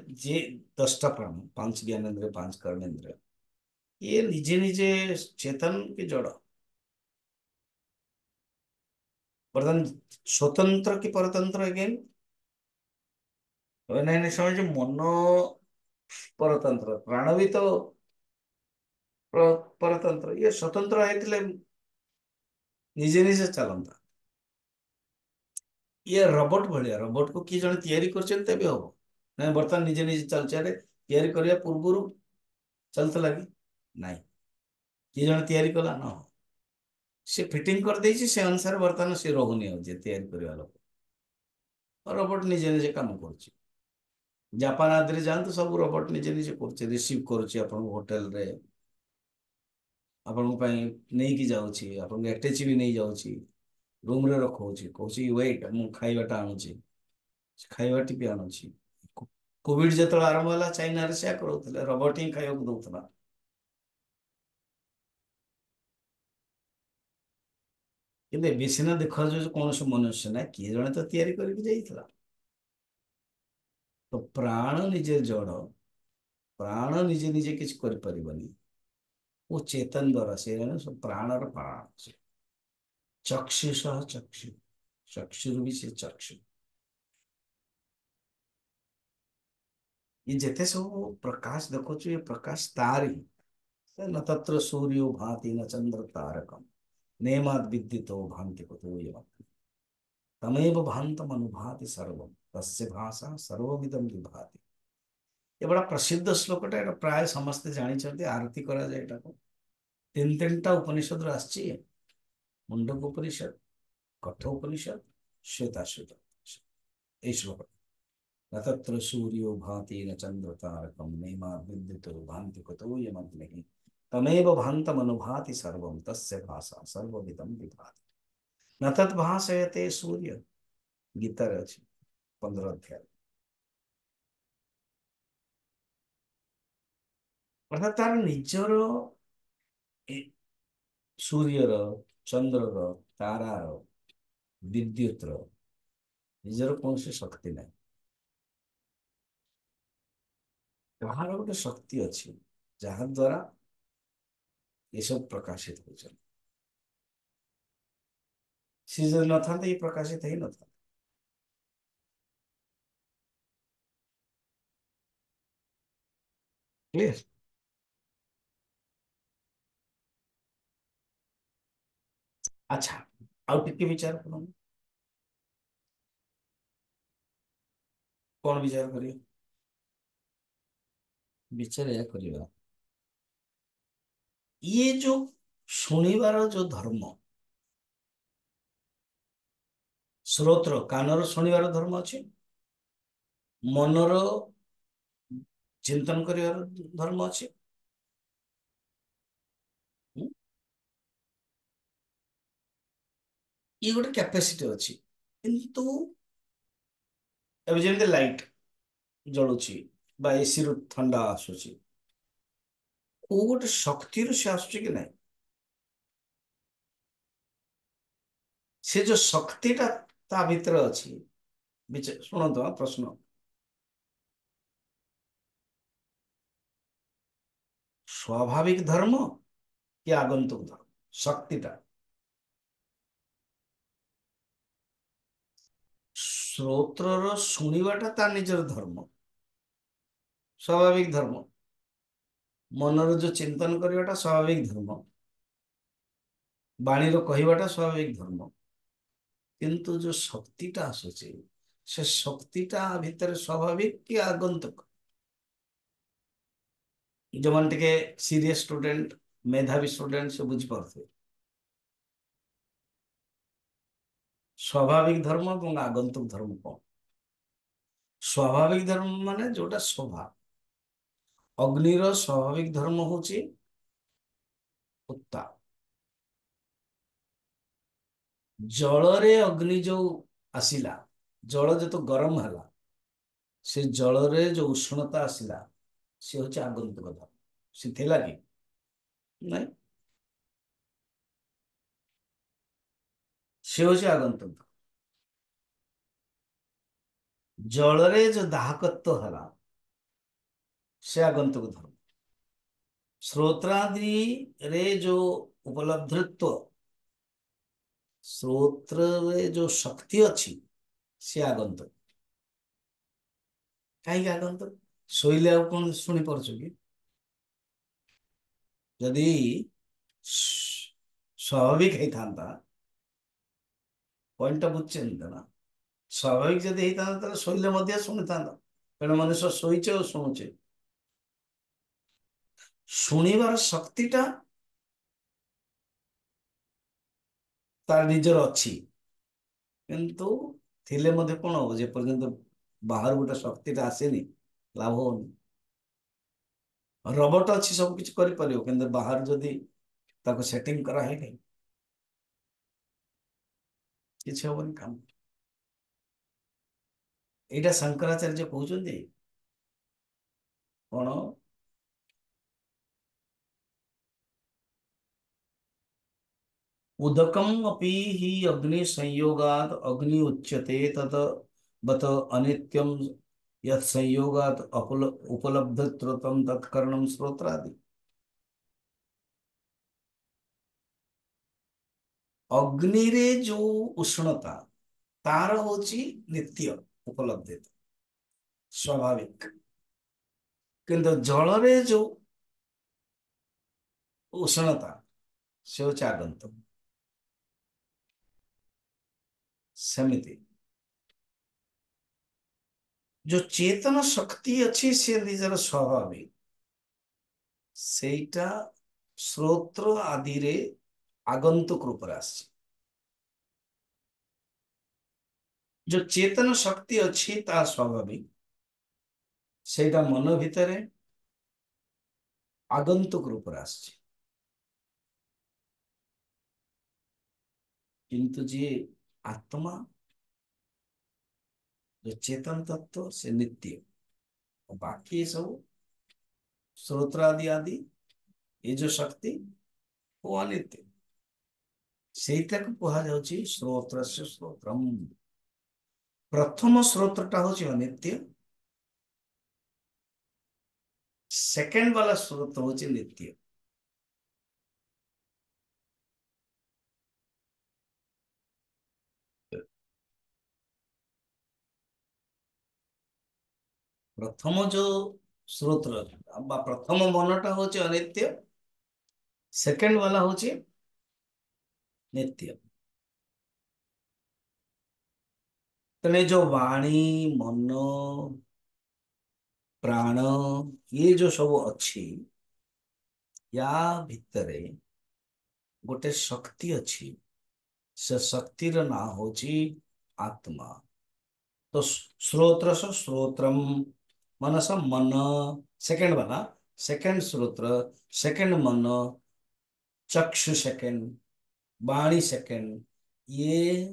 દસટા પ્રાણ પાંચ જ્ઞાનેન્દ્ર પાંચ કર્ણેન્દ્ર એ নিজে নিজে ચેતનকে জড় প্রধান স্বতন্ত্র কি পরতন্ত্র এগেন এনে সময় যে মন পরতন্ত্র প্রাণ বি তো परतन्त्र इहे स्वतंत्र ହେଇଥିଲେ ନିଜେ ନିଜେ ଚାଲନ୍ତା ଇଏ ରୋବୋଟ ଭଳିଆ ରୋବୋଟକୁ କିଏ ଜଣେ ତିଆରି କରିଛନ୍ତି ତେବେ ହବ ନାଇଁ ବର୍ତ୍ତମାନ ନିଜେ ନିଜେ ଚାଲୁଛି ଆରେ ତିଆରି କରିବା ପୂର୍ବରୁ ଚାଲୁଥିଲା କି ନାଇଁ କିଏ ଜଣେ ତିଆରି କଲା ନ ସେ ଫିଟିଂ କରିଦେଇଛି ସେ ଅନୁସାରେ ବର୍ତ୍ତମାନ ସେ ରହୁନି ଆଉ ଯେ ତିଆରି କରିବା ଲୋକ ରୋବୋଟ ନିଜେ ନିଜେ କାମ କରୁଛି ଜାପାନ ଆଦିରେ ଯାଆନ୍ତୁ ସବୁ ରୋବୋଟ ନିଜେ ନିଜେ କରୁଛି ରିସିଭ୍ କରୁଛି ଆପଣଙ୍କ ହୋଟେଲରେ ଆପଣଙ୍କ ପାଇଁ ନେଇକି ଯାଉଛି ଆପଣଙ୍କୁ છે ବି એકટેચી બી નહીં જવું କହୁଛି ୱେଟ୍ ମୁଁ ଖାଇବାଟା કહોଛି વેટ ଆଣୁଛି ଖାଇବାଟି ବି ଆଣୁଛି କୋଭିଡ୍ ଯେତେବେଳେ ଆରମ୍ଭ ହେଲା ଚାଇନାରେ ସେୟା କରୁଥିଲେ ରବଟ ହିଁ ଖାଇବାକୁ ଦଉଥିଲା କିନ୍ତୁ ଏବେ ସିନା ଦେଖାଯାଉଛି କୌଣସି ମନୁଷ୍ୟ ନା କିଏ ଜଣେ ତ ତିଆରି କରିକି ଯାଇଥିଲା ତ ପ୍ରାଣ ନିଜେ ଜଡ଼ ପ୍ରାଣ ନିଜେ ନିଜେ କିଛି କରିପାରିବନି वो चेतन द्वारा से प्राण और प्राण से चक्षुष चक्षु भी से चक्षु ये जेते सब प्रकाश देखो ये प्रकाश तार ही न तत्र सूर्यो भांति न चंद्र तारकम नेमाद विद्युत भांति कुतो ये तमेव भांतम अनुभाति सर्वम तस्य भाषा सर्वविदम विभाति ये बड़ा प्रसिद्ध श्लोक प्राय समस्त जानते आरती करा जाए तीन तीन टा उपनिषद आंडक उपनिषद कठ उपनिषद श्वेताश्वेत श्लोक न त्र सूर्य भाति न चंद्र तारक नैमाद्युति कतो यम तमेव भातमुभाति सर्व तस्सा सर्विदम विभाति न तत्सयते सूर्य गीतर अच्छी पंद्रह अध्याय ଅର୍ଥାତ୍ ତାର ନିଜର ସୂର୍ଯ୍ୟର ଚନ୍ଦ୍ରର ତାରାର ବିଦ୍ୟୁତର ନିଜର କୌଣସି ଶକ୍ତି ନାହିଁ କାହାର ଗୋଟେ ଶକ୍ତି ଅଛି ଯାହାଦ୍ୱାରା ଏସବୁ ପ୍ରକାଶିତ ହୋଇଛନ୍ତି ସେ ଯଦି ନଥାନ୍ତେ ଇଏ ପ୍ରକାଶିତ ହେଇନଥାନ୍ତା କ୍ଲିୟର अच्छा आउटपुट के विचार करो कौन विचार करियो विचार या करियो ये जो ଶୁଣିବାର ଯୋଉ ଧର୍ମ ସ୍ରୋତର କାନର ଶୁଣିବାର ଧର୍ମ ଅଛି ମନର ଚିନ୍ତନ କରିବାର ଧର୍ମ ଅଛି ଇଏ ଗୋଟେ କ୍ୟାପାସିଟି ଅଛି କିନ୍ତୁ ଏବେ ଯେମିତି ଲାଇଟ୍ ଜଳୁଛି ବା ଏସିରୁ ଥଣ୍ଡା ଆସୁଛି କୋଉ ଗୋଟେ ଶକ୍ତିରୁ ସେ ଆସୁଛି କି ନାହିଁ ସେ ଯୋଉ ଶକ୍ତିଟା ତା ଭିତରେ ଅଛି ଶୁଣନ୍ତୁ ପ୍ରଶ୍ନ ସ୍ୱାଭାବିକ ଧର୍ମ କି ଆଗନ୍ତୁକ ଧର୍ମ ଶକ୍ତିଟା ଶ୍ରୋତ୍ରର ଶୁଣିବାଟା ତା ନିଜର ଧର୍ମ ସ୍ୱାଭାବିକ ଧର୍ମ ମନର ଯେଉଁ ଚିନ୍ତନ କରିବାଟା ସ୍ୱାଭାବିକ ଧର୍ମ ବାଣୀର କହିବାଟା ସ୍ୱାଭାବିକ ଧର୍ମ କିନ୍ତୁ ଯେଉଁ ଶକ୍ତିଟା ଆସୁଛି ସେ ଶକ୍ତିଟା ଭିତରେ ସ୍ୱାଭାବିକ କି ଆଗନ୍ତୁକ ଯେଉଁମାନେ ଟିକେ ସିରିୟସ୍ ଷ୍ଟୁଡେଣ୍ଟ ମେଧାବୀ ଷ୍ଟୁଡେଣ୍ଟ ସେ ବୁଝିପାରୁଥିବେ স্বাভাবিক ধর্ম এবং আগন্তুক ধর্ম কম স্বাভাবিক ধর্ম ମାନେ ଯୋଉଟା ସ୍ୱଭାବ ଅଗ୍ନିର ସ୍ୱାଭାବିକ ଧର୍ମ ହଉଛି ଉତ୍ତାପ ଜଳରେ ଅଗ୍ନି ଯୋଉ ଆସିଲା ଜଳ ଯେତେ ଗରମ ହେଲା ସେ ଜଳରେ ଯୋଉ ଉଷ୍ଣତା ଆସିଲା ସେ ହଉଛି ଆଗନ୍ତୁକ ଧର୍ମ ସେଥିଲାଗି ନାଇଁ সেও ସେ ଆଗନ୍ତୁକ ଜଳରେ ଯୋଉ ଦାହକତ୍ୱ ହେଲା ସେ ଆଗନ୍ତୁକ ଧର୍ମ ଶ୍ରୋତ୍ରାଦିରେ ଯୋଉ ଉପଲବ୍ଧିତ୍ୱ ଶ୍ରୋତ୍ରରେ ଯୋଉ ଶକ୍ତି ଅଛି ସେ ଆଗନ୍ତୁକ କାହିଁକି ଆଗନ୍ତୁକ ଶୋଇଲେ ଆଉ କଣ ଶୁଣିପାରୁଛ କି ଯଦି ସ୍ୱାଭାବିକ ହେଇଥାନ୍ତା ಪಾಯಿಂಟ್ ಆಫ್ ಚಿಂತನ ಸ್ವಾಭಾವಿಕ ଯଦି ହେଇଥାନ୍ତା ତାହେଲେ ଶୋଇଲେ ମଧ୍ୟ ଶୁଣିଥାନ୍ତା କାରଣ ମଣିଷ ଶୋଇଛେ ଓ ଶୁଣୁଛେ ଶୁଣିବାର ଶକ୍ତିଟା ତାର ନିଜର ଅଛି କିନ୍ତୁ ଥିଲେ ମଧ୍ୟ କ'ଣ ହବ ଯେ ପର୍ଯ୍ୟନ୍ତ ବାହାରୁ ଗୋଟେ ଶକ୍ତିଟା ଆସେନି ଲାଭ ହଉନି ରବଟ ଅଛି ସବୁ କିଛି କରିପାରିବ କିନ୍ତୁ ବାହାରୁ ଯଦି ତାକୁ ସେଟିଂ କରାହେଇନି କିଛି କାମ ଏଇଟା ଶଙ୍କରାଚାର୍ଯ୍ୟ କହୁଛନ୍ତି କ'ଣ उदकम अपी हि अग्नि संयोगात अग्नि उच्यते तद बत अनित्यम यत् संयोगात उपलब्धत्रतम तत्कर्णम स्रोत्रादि ଅଗ୍ନିରେ ଯୋଉ ଉଷ୍ଣତା ତାର ହଉଛି ନିତ୍ୟ ଉପଲବ୍ଧିତା ସ୍ୱାଭାବିକ କିନ୍ତୁ ଜଳରେ ଯୋଉ ଉଷ୍ଣତା ସେ ହଉଛି ଆଗନ୍ତ ସେମିତି ଯୋଉ ଚେତନ ଶକ୍ତି ଅଛି ସେ ନିଜର ସ୍ୱାଭାବିକ ସେଇଟା ସ୍ରୋତ୍ର ଆଦିରେ আগন্তুক রূপরে আসছে ଯୋଉ ଚେତନ ଶକ୍ତି ଅଛି ତାହା ସ୍ୱାଭାବିକ ସେଇଟା ମନ ଭିତରେ ଆଗନ୍ତୁକ ରୂପରେ ଆସିଛି କିନ୍ତୁ ଯିଏ ଆତ୍ମା ଯୋଉ ଚେତନ ତତ୍ଵ ସେ ନିତ୍ୟ ବାକି ଏସବୁ ସ୍ରୋତ୍ର ଆଦି ଆଦି ଏ ଯୋଉ ଶକ୍ତି ଓ ଅନିତ୍ୟ ସେଇଟାକୁ କୁହାଯାଉଛି ସ୍ରୋତ୍ର ସ୍ରୋତ୍ର ପ୍ରଥମ ସ୍ରୋତଟା ହଉଛି ଅନିତ୍ୟ ସେକେଣ୍ଡ ବାଲା ସ୍ରୋତ ହଉଛି ନିତ୍ୟ ପ୍ରଥମ ଯୋଉ ସ୍ରୋତ ବା ପ୍ରଥମ ମନଟା ହଉଛି ଅନିତ୍ୟ ସେକେଣ୍ଡ ବାଲା ହଉଛି નિત્ય એટલે જો વાણી મન પ્રાણ એ જો ସବୁ ଅଛି ୟା ଭିତରେ ଗୋଟେ ଶକ୍ତି ଅଛି ସେ ଶକ୍ତିର ନାଁ ହେଉଛି ଆତ୍ମା ତ ଶ୍ରୋତ୍ରସ ଶ୍ରୋତ୍ରମ ମନସ ମନ ସେକେଣ୍ଡ ବାଲା ସେକେଣ୍ଡ ଶ୍ରୋତ୍ର ସେକେଣ୍ଡ ମନ ଚକ୍ଷୁ ସେକେଣ୍ଡ बाणी सेकंड ये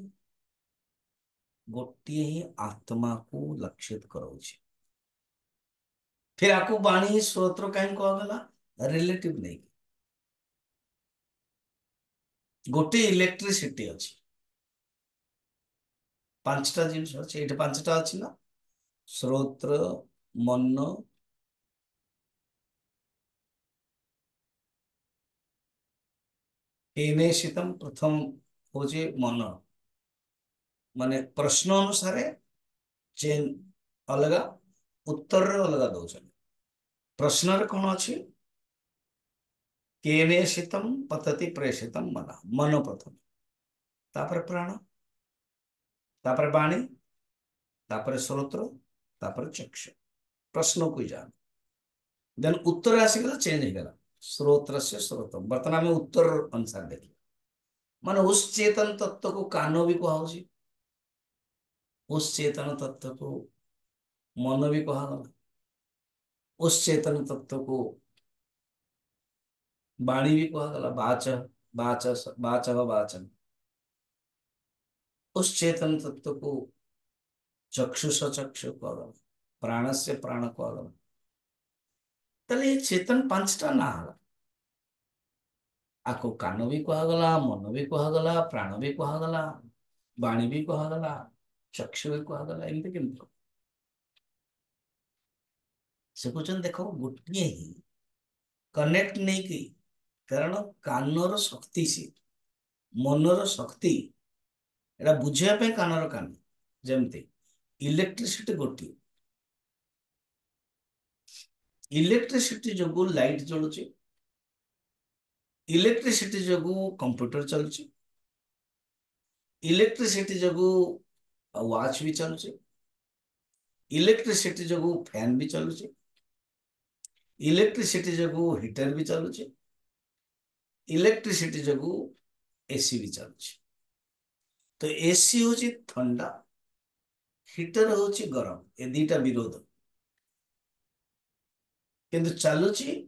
गोटे ही आत्मा को लक्षित करोचे फिर आपको बाणी स्रोत कहीं कहगला रिलेटिव नहीं गोटे इलेक्ट्रिसिटी अच्छी पांचटा जिन अच्छे पांचटा अच्छी ना स्रोत मन ଏନେସିତମ ପ୍ରଥମ ହଉଛି ମନ ମାନେ ପ୍ରଶ୍ନ ଅନୁସାରେ ଚେନ୍ ଅଲଗା ଉତ୍ତରରେ ଅଲଗା ଦଉଛନ୍ତି ପ୍ରଶ୍ନରେ କ'ଣ ଅଛି କେନେସିତମ ପତତି ପ୍ରେଷିତମ ମନ ମନ ପ୍ରଥମେ ତାପରେ ପ୍ରାଣ ତାପରେ ବାଣୀ ତାପରେ ସ୍ରୋତ୍ର ତାପରେ ଚକ୍ଷୁ ପ୍ରଶ୍ନକୁ ଯାଆନ୍ତି ଦେନ୍ ଉତ୍ତର ଆସିଗଲା ଚେଞ୍ଜ ହେଇଗଲା स्रोत्र से स्रोतम वर्तना में उत्तर अनुसार देखिए मान उस तत्व को कान भी कहा उस तत्व को मन भी कहा उस तत्व को बाणी भी कहा बाच बाच बाच वाचन तत्व को चक्षुष चक्षु कह प्राण से प्राण कह তাহলে এই চেতন পাঁচটা না ହେଲା ଆକୁ କାନ ବି କୁହାଗଲା ମନ ବି କୁହାଗଲା ପ୍ରାଣ ବି କୁହାଗଲା ବାଣୀ ବି କୁହାଗଲା ଚକ୍ଷୁ ବି କୁହାଗଲା ଏମିତି କେମିତି ସେ କହୁଛନ୍ତି ଦେଖ ଗୋଟିଏ ହିଁ କନେକ୍ଟ ନେଇକି କାରଣ କାନର ଶକ୍ତି ସିଏ ମନର ଶକ୍ତି ଏଇଟା ବୁଝିବା ପାଇଁ କାନର କାନ ଯେମିତି ଇଲେକ୍ଟ୍ରିସିଟି ଗୋଟିଏ ଇଲେକ୍ଟ୍ରିସିଟି ଯୋଗୁଁ ଲାଇଟ୍ ଜଳୁଛି ଇଲେକ୍ଟ୍ରିସିଟି ଯୋଗୁଁ କମ୍ପ୍ୟୁଟର ଚାଲୁଛି ଇଲେକ୍ଟ୍ରିସିଟି ଯୋଗୁଁ ୱାଚ୍ ବି ଚାଲୁଛି ଇଲେକ୍ଟ୍ରିସିଟି ଯୋଗୁଁ ଫ୍ୟାନ୍ ବି ଚାଲୁଛି ଇଲେକ୍ଟ୍ରିସିଟି ଯୋଗୁଁ ହିଟର ବି ଚାଲୁଛି ଇଲେକ୍ଟ୍ରିସିଟି ଯୋଗୁଁ ଏସି ବି ଚାଲୁଛି ତ ଏସି ହେଉଛି ଥଣ୍ଡା ହିଟର ହେଉଛି ଗରମ ଏ ଦୁଇଟା ବିରୋଧ जन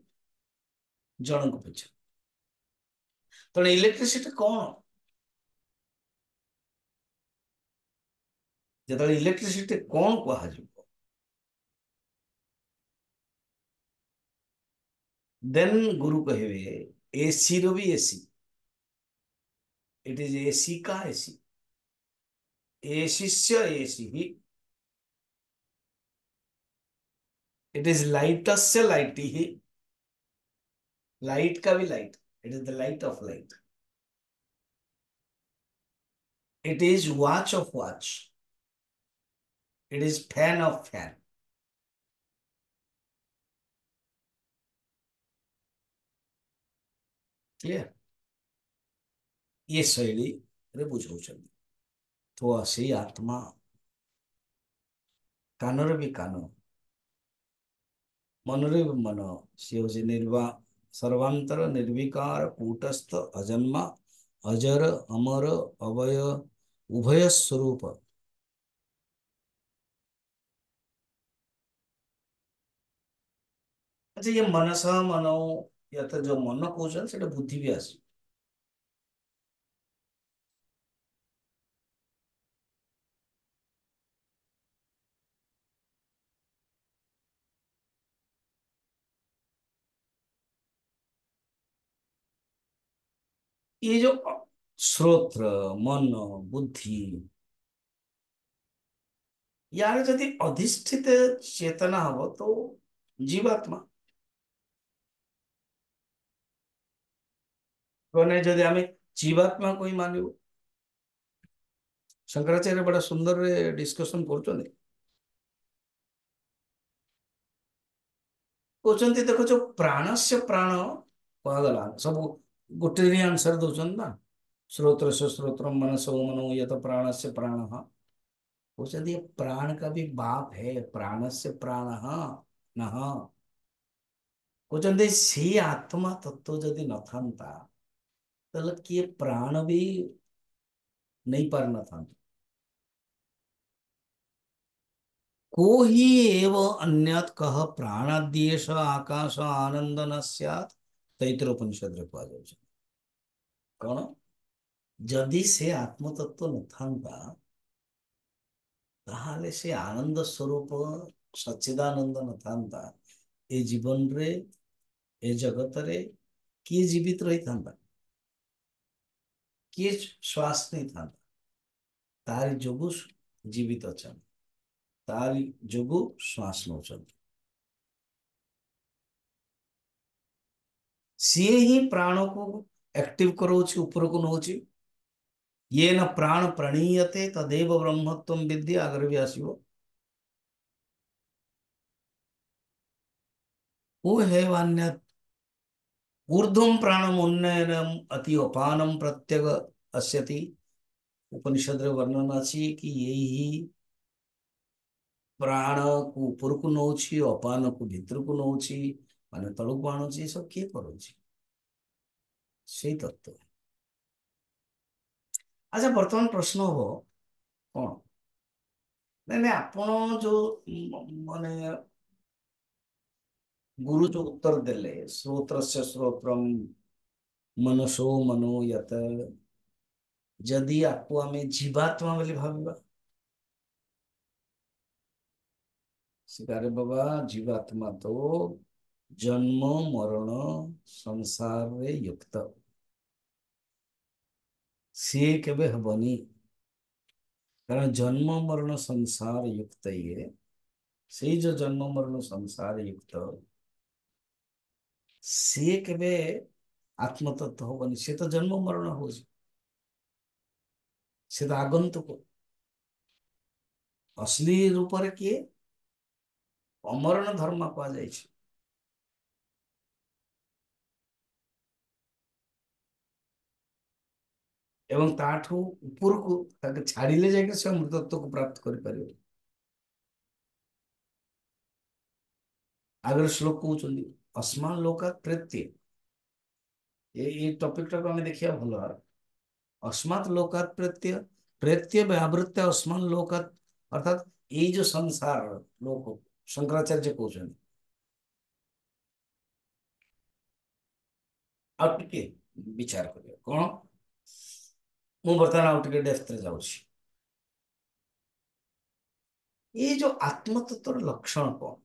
को पीछे कौन जो इलेक्ट्रिसीटी कौन कह दे गुरु कह एसी रो भी एसी इट इज एसी का एसी ए शिष्य एसी ही इट इज लाइट से लाइट ही लाइट का भी light it is the light of light it is watch of watch it is fan of fan clear ये शैली अरे बुझाऊँ तो से आत्मा कानर भी कान मनोरेव मनो शिव जी निर्वा सर्वांतर निर्विकार कूटस्थ अजन्मा अजर अमर अवय उभय स्वरूप अच्छा ये मनसा मनो या तो जो मन कौन से बुद्धि भी आसी ये जो श्रोत्र मन बुद्धि यार जदि अधिष्ठित चेतना हम तो जीवात्मा कने जदि आम जीवात्मा को ही मानव शंकराचार्य बड़ा सुंदर डिस्कशन कर कहते देख जो प्राण से प्राण कहगला सब गोटेरी आंसर दौन ना स्रोत्र से स्रोत्र मनसो मनो यत तो प्राण से प्राण कहते प्राण का भी बाप है प्राण से प्राण न कहते से आत्मा तत्व जदि न था पार न था को ही କୋହି अन्यत कह ପ୍ରାଣାଦ୍ୟେଶ आकाश आनंद न ସ୍ୟାତ୍ ତୈତର ଉପନିଷଦରେ କୁହାଯାଉଛି କ'ଣ ଯଦି ସେ ଆତ୍ମତତ୍ଵ ନଥାନ୍ତା ତାହେଲେ ସେ ଆନନ୍ଦ ସ୍ୱରୂପ ସଚ୍ଚିଦାନନ୍ଦ ନଥାନ୍ତା ଏ ଜୀବନରେ ଏ ଜଗତରେ କିଏ ଜୀବିତ ରହିଥାନ୍ତା କିଏ ଶ୍ୱାସ ନେଇଥାନ୍ତା ତାରି ଯୋଗୁଁ ଜୀବିତ ଅଛନ୍ତି ତାରି ଯୋଗୁଁ ଶ୍ୱାସ ନେଉଛନ୍ତି ସିଏ ହିଁ ପ୍ରାଣକୁ ଆକ୍ଟିଭ କରଉଛି ଉପରକୁ ନେଉଛି ଇଏ ନା ପ୍ରାଣ ପ୍ରାଣୀୟତେ ତଦେବ ବ୍ରହ୍ମତ୍ୱ ବିଦ୍ୟ ଆଗରେ ବି ଆସିବ ଓ ହେ ବାନ୍ୟ ऊर्धम प्राणम उन्नयनम अति अपानम प्रत्यग अस्यति उपनिषद वर्णन अच्छी कि यही प्राण को ऊपर को नौची अपान को भीतर को नौची মানে তলুক বাড়ানোছি এসব কে করছি সেই তত্ত্ব আচ্ছা বর্ତ୍ତমান প্রশ্ন হব କଣ ନାଇଁ ନାଇଁ ଆପଣ ଯୋଉ ମାନେ ଗୁରୁ ଯୋଉ ଉତ୍ତର ଦେଲେ ସ୍ରୋତସ୍ୟ ସ୍ରୋତ୍ରମ ମନସୋ ମନୋ ୟତ ଯଦି ଆକୁ ଆମେ ଜୀବାତ୍ମା ବୋଲି ଭାବିବା ସେଠାରେ ବାବା ଜୀବାତ୍ମା ତ জন্ম মরণ ସଂସାରରେ ଯୁକ୍ତ ସିଏ କେବେ ହବନି କାରଣ ଜନ୍ମ ମରଣ ସଂସାର ଯୁକ୍ତ ଇଏ ସେଇ ଯୋଉ ଜନ୍ମ ମରଣ ସଂସାର ଯୁକ୍ତ ସିଏ କେବେ ଆତ୍ମତତ୍ତ୍ୱ ହବନି ସିଏ ତ ଜନ୍ମ ମରଣ ହଉଛି ସେ ତ ଆଗନ୍ତୁକ ଅଶ୍ଳୀ ରୂପରେ କିଏ ଅମରଣ ଧର୍ମ କୁହାଯାଇଛି एवं ऊपर को छाड़े जाकर मृतत्व को प्राप्त कर आगे श्लोक कौन अस्मान लोका प्रत्यय टपिक टा को देखा भल अस्मात लोकात प्रत्यय प्रत्यय व्यावृत्त अस्मान लोकात अर्थात ये जो संसार लोक शंकराचार्य कौन आचार कर ମୁଁ ବର୍ତ୍ତମାନ ଆଉ ଟିକେ ଡେପ୍ଥରେ ଯାଉଛି ଏଇ ଯୋଉ ଆତ୍ମତତ୍ଵର ଲକ୍ଷଣ କଣ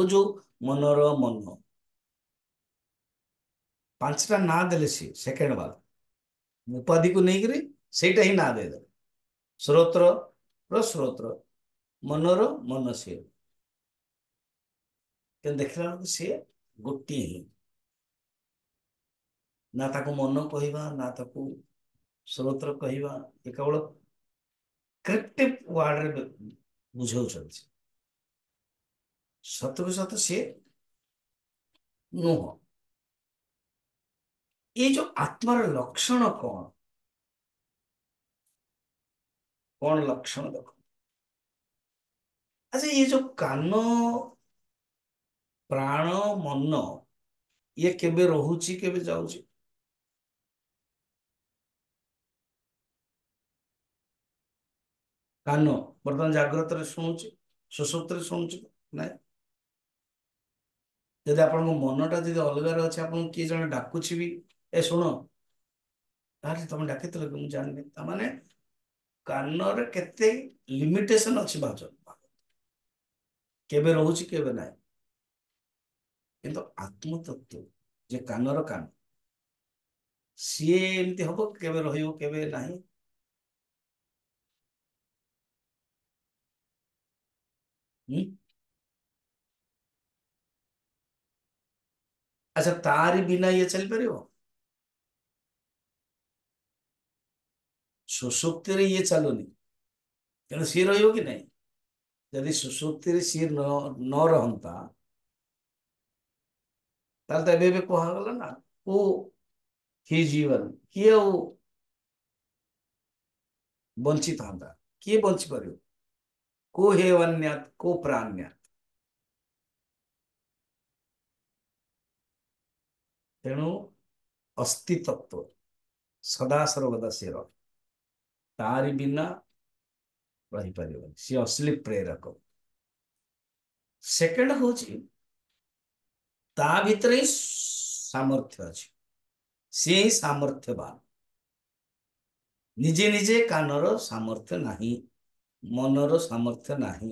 ଓ ଯୋଉ ମନର ମନ ପାଞ୍ଚଟା ନାଁ ଦେଲେ ସିଏ ସେକେଣ୍ଡ ବାର ଉପାଧିକୁ ନେଇକିରି ସେଇଟା ହିଁ ନାଁ ଦେଇଦେଲେ ସ୍ରୋତର ସ୍ରୋତ ମନର ମନ ସିଏ କିନ୍ତୁ ଦେଖିଲା ବେଳକୁ ସିଏ ଗୋଟିଏ ହିଁ ନା ତାକୁ ମନ କହିବା ନା ତାକୁ ସ୍ରୋତର କହିବା ଏ କେବଳ କ୍ରିପ୍ଟିଭ ୱାର୍ଡରେ ବୁଝାଉଛନ୍ତି ସତକୁ ସତ ସିଏ ନୁହଁ ଏ ଯୋଉ ଆତ୍ମାର ଲକ୍ଷଣ କ'ଣ କ'ଣ ଲକ୍ଷଣ ଦେଖ ଆଚ୍ଛା ଏ ଯୋଉ କାନ ପ୍ରାଣ ମନ ଇଏ କେବେ ରହୁଛି କେବେ ଯାଉଛି କାନ ବର୍ତ୍ତମାନ ଜାଗ୍ରତରେ ଶୁଣୁଛି ସୁସୁପ୍ତରେ ଶୁଣୁଛି ନାହିଁ ଯଦି ଆପଣଙ୍କ ମନଟା ଯଦି ଅଲଗାରେ ଅଛି ଆପଣଙ୍କୁ କିଏ ଜଣେ ଡାକୁଛି ବି ଏ ଶୁଣ ତାହେଲେ ତମେ ଡାକିଥିଲ କି ମୁଁ ଜାଣିନି ତାମାନେ କାନରେ କେତେ ଲିମିଟେସନ ଅଛି ଭାଉଜ କେବେ ରହୁଛି କେବେ ନାହିଁ କିନ୍ତୁ ଆତ୍ମତତ୍ଵ ଯେ କାନର କାନ ସିଏ ଏମିତି ହବ କେବେ ରହିବ କେବେ ନାହିଁ अच्छा તારી बिना ये चल पर हो रे ये चलुनी तेणु सी रही कि नहीं यदि सुसुप्तिर सी न न रहता ତାହେଲେ ତ ଏବେ ଏବେ କୁହାଗଲା ନା ଓ बंची था କିଏ ଆଉ ବଞ୍ଚିଥାନ୍ତା को हेवन्यात को प्राण्यात तेणु अस्तित्व सदा सर्वदा सी रारी बिना रही पार सी असली प्रेरक सेकेंड हूँ ता सामर्थ्य अच्छे सी ही सामर्थ्यवान निजे निजे कान सामर्थ्य नहीं ମନର ସାମର୍ଥ୍ୟ ନାହିଁ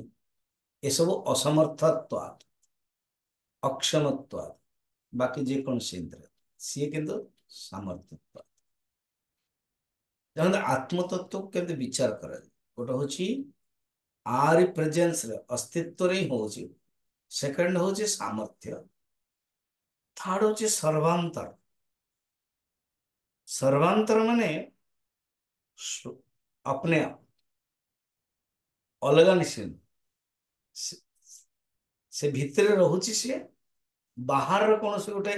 ଏସବୁ ଅସମର୍ଥତ୍ୱ ଅକ୍ଷମତ୍ୱ ବାକି ଯେକୌଣସି ଇନ୍ଦ୍ରିୟ ସିଏ କିନ୍ତୁ ସାମର୍ଥ୍ୟତ୍ୱ ତେଣୁ ଆତ୍ମତତ୍ତ୍ୱକୁ କେମିତି ବିଚାର କରାଯାଏ ଗୋଟେ ହେଉଛି ଆରି ପ୍ରେଜେନ୍ସରେ ଅସ୍ତିତ୍ୱରେ ହିଁ ହେଉଛି ସେକେଣ୍ଡ ହେଉଛି ସାମର୍ଥ୍ୟ ଥାର୍ଡ ହେଉଛି ସର୍ବାନ୍ତର ସର୍ବାନ୍ତର ମାନେ अपने ଅଲଗା ନିଶ୍ଚିନ୍ତ ସେ ଭିତରେ ରହୁଛି ସିଏ ବାହାରର କୌଣସି ଗୋଟେ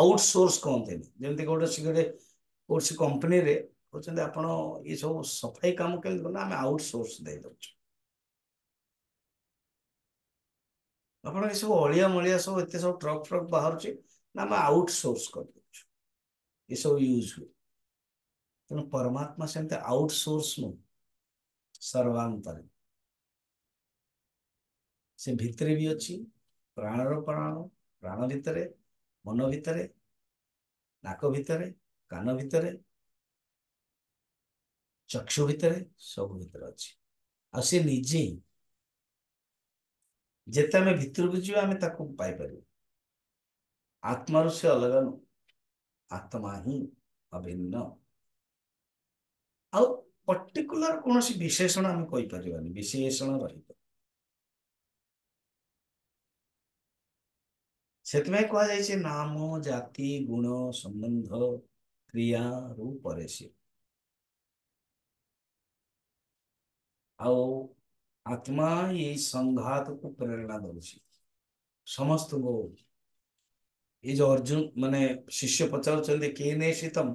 ଆଉଟସୋର୍ସ କହନ୍ତିନି ଯେମିତି କୌଣସି ଗୋଟେ କୌଣସି କମ୍ପାନୀରେ କହୁଛନ୍ତି ଆପଣ ଏସବୁ ସଫାଇ କାମ କେମିତି କରୁ ଆମେ ଆଉଟସୋର୍ସ ଦେଇଦେଉଛୁ ଆପଣ ଏସବୁ ଅଳିଆ ମଳିଆ ସବୁ ଏତେ ସବୁ ଟ୍ରକ୍ ଫ୍ରକ୍ ବାହାରୁଛି ନା ଆମେ ଆଉଟସୋର୍ସ କରିଦେଉଛୁ ଏସବୁ ୟୁଜ୍ ହୁଏ ତେଣୁ ପରମାତ୍ମା ସେମିତି ଆଉଟସୋର୍ସ ନୁହଁ ସର୍ବାନ୍ତରୀଣ ସେ ଭିତରେ ବି ଅଛି ପ୍ରାଣର ପ୍ରାଣ ପ୍ରାଣ ଭିତରେ ମନ ଭିତରେ ନାକ ଭିତରେ କାନ ଭିତରେ ଚକ୍ଷୁ ଭିତରେ ସବୁ ଭିତରେ ଅଛି ଆଉ ସେ ନିଜେ ଯେତେ ଆମେ ଭିତରକୁ ଯିବା ଆମେ ତାକୁ ପାଇପାରିବୁ ଆତ୍ମାରୁ ସେ ଅଲଗା ନୁହଁ ଆତ୍ମା ହିଁ ଅଭିନ୍ନ ଆଉ ପର୍ଟିକୁଲାର କୌଣସି ବିଶେଷଣ ଆମେ କହିପାରିବାନି ବିଶେଷଣ ରହିବ से कह नाम जाति गुण संबंध क्रिया रूप आत्मा ये संघात को प्रेरणा दौर समस्त को ये जो अर्जुन मान शिष्य पचारीतम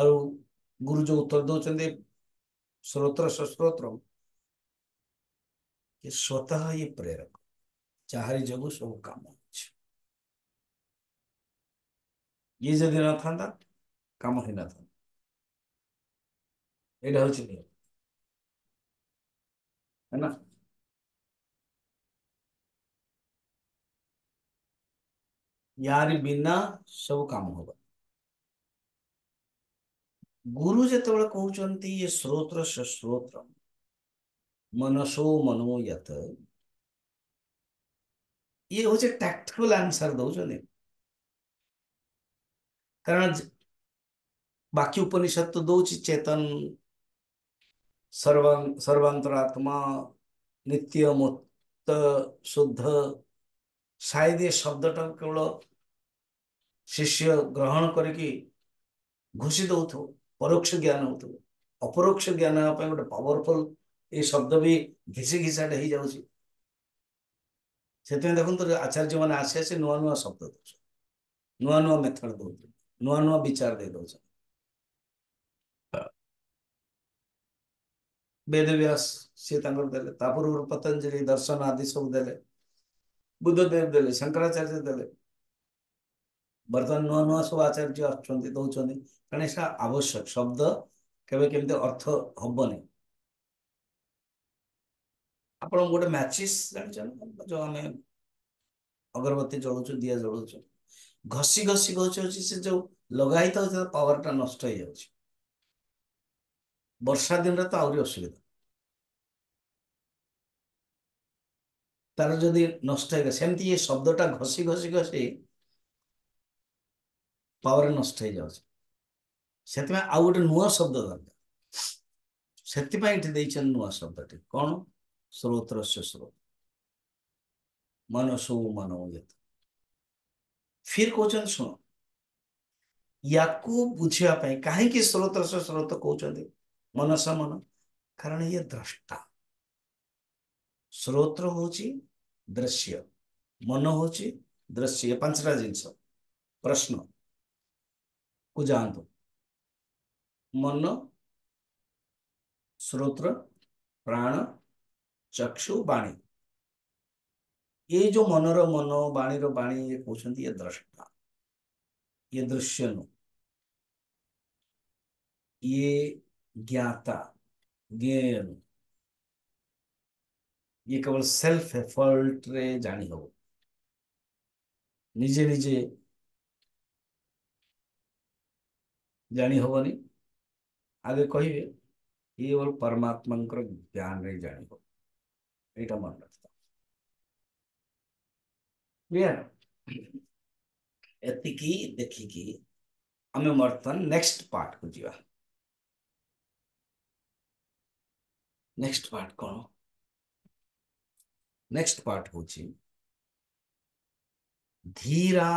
आरो गुरु जो उत्तर दौर स्रोत्र सोत्र स्वतः ये प्रेरक चाहरी जगू सब काम ये ଇଏ ଯଦି ନଥାନ୍ତା କାମ ହେଇନଥାନ୍ତା ଏଇଟା ହଉଛି ନିୟମ है ना यार बिना सब काम होगा गुरु जिते कहते ये स्रोत्र से स्रोत्र मनसो मनो यत ये हूँ टैक्टिकल आंसर दौरान କାରଣ ବାକି ଉପନିଷଦ ତ ଦଉଛି ଚେତନ सर्वां सर्वांतरात्मा ନିତ୍ୟ মুক্ত ଶୁଦ୍ଧ সায়দ ଏ ଶବ୍ଦଟା କେବଳ ଶିଷ୍ୟ ଗ୍ରହଣ କରିକି ଘୋଷି ଦଉଥିବ ପରୋକ୍ଷ ଜ୍ଞାନ ହଉଥିବ ଅପରୋକ୍ଷ ଜ୍ଞାନ ହେବା ପାଇଁ ଗୋଟେ ପାୱାରଫୁଲ ଏ ଶବ୍ଦ ବି ଘିସି ଘିସାଟେ ହେଇଯାଉଛି ସେଥିପାଇଁ ଦେଖନ୍ତୁ ଆଚାର୍ଯ୍ୟମାନେ ଆସି ଆସି ନୂଆ ନୂଆ ଶବ୍ଦ ଦେଉଛନ୍ତି ନୂଆ ନୂଆ ମେଥଡ଼ ଦେଉଛନ୍ତି ନୂଆ ନୂଆ ବିଚାର ଦେଇ ଦଉଛନ୍ତି ବେଦବ୍ୟାସ ସିଏ ତାଙ୍କର ଦେଲେ ତା ପୂର୍ବରୁ ପତଞ୍ଜଳି ଦର୍ଶନ ଆଦି ସବୁ ଦେଲେ ବୁଦ୍ଧଦେବ ଦେଲେ ଶଙ୍କରାଚାର୍ଯ୍ୟ ଦେଲେ ବର୍ତ୍ତମାନ ନୂଆ ନୂଆ ସବୁ ଆଚାର୍ଯ୍ୟ ଆସୁଛନ୍ତି ଦଉଛନ୍ତି କାରଣ ଏଇଟା ଆବଶ୍ୟକ ଶବ୍ଦ କେବେ କେମିତି ଅର୍ଥ ହବନି ଆପଣ ଗୋଟେ ମ୍ୟାଚିସ୍ ଜାଣିଛନ୍ତି ଯୋଉ ଆମେ ଅଗରବତୀ ଜଳୁଛୁ ଦିଆ ଜଳୁଛୁ ଘଷି ଘଷି ଘଷି ହଉଛି ସେ ଯୋଉ ଲଗା ହେଇଥାଉଛି ତା ପାୱାରଟା ନଷ୍ଟ ହେଇଯାଉଛି ବର୍ଷା ଦିନରେ ତ ଆହୁରି ଅସୁବିଧା ତାର ଯଦି ନଷ୍ଟ ହେଇଗଲା ସେମିତି ଏ ଶବ୍ଦଟା ଘଷି ଘଷି ଘଷି ପାୱାର ନଷ୍ଟ ହେଇଯାଉଛି ସେଥିପାଇଁ ଆଉ ଗୋଟେ ନୂଆ ଶବ୍ଦ ଦରକାର ସେଥିପାଇଁ ଏଠି ଦେଇଛନ୍ତି ନୂଆ ଶବ୍ଦଟି କ'ଣ ସ୍ରୋତର ସେ ସ୍ରୋତ ସବୁ ମନ ଯେତେ फिर कौन सुन या बुझापी कहीं स्रोत स्रोत कौन मनस मन कारण ये द्रष्टा स्रोत हूँ दृश्य मन हूँ दृश्य ये पांचटा जिनस प्रश्न को जातु मन स्रोत प्राण चक्षु बाणी ये जो मनर मन बाणीर बाणी ये कहते ये दृष्टा ये दृश्य नु ये ज्ञाता ज्ञेय ये केवल सेल्फ एफर्ट रे जानी हो निजे निजे जानी होनी आगे कहे केवल परमात्मा ज्ञान रे जानी हो एटा मन क्लियर देखिकी आम बर्तमान नेक्स्ट पार्ट को जीवा नेक्स्ट पार्ट कौन नेक्स्ट पार्ट हूँ धीरा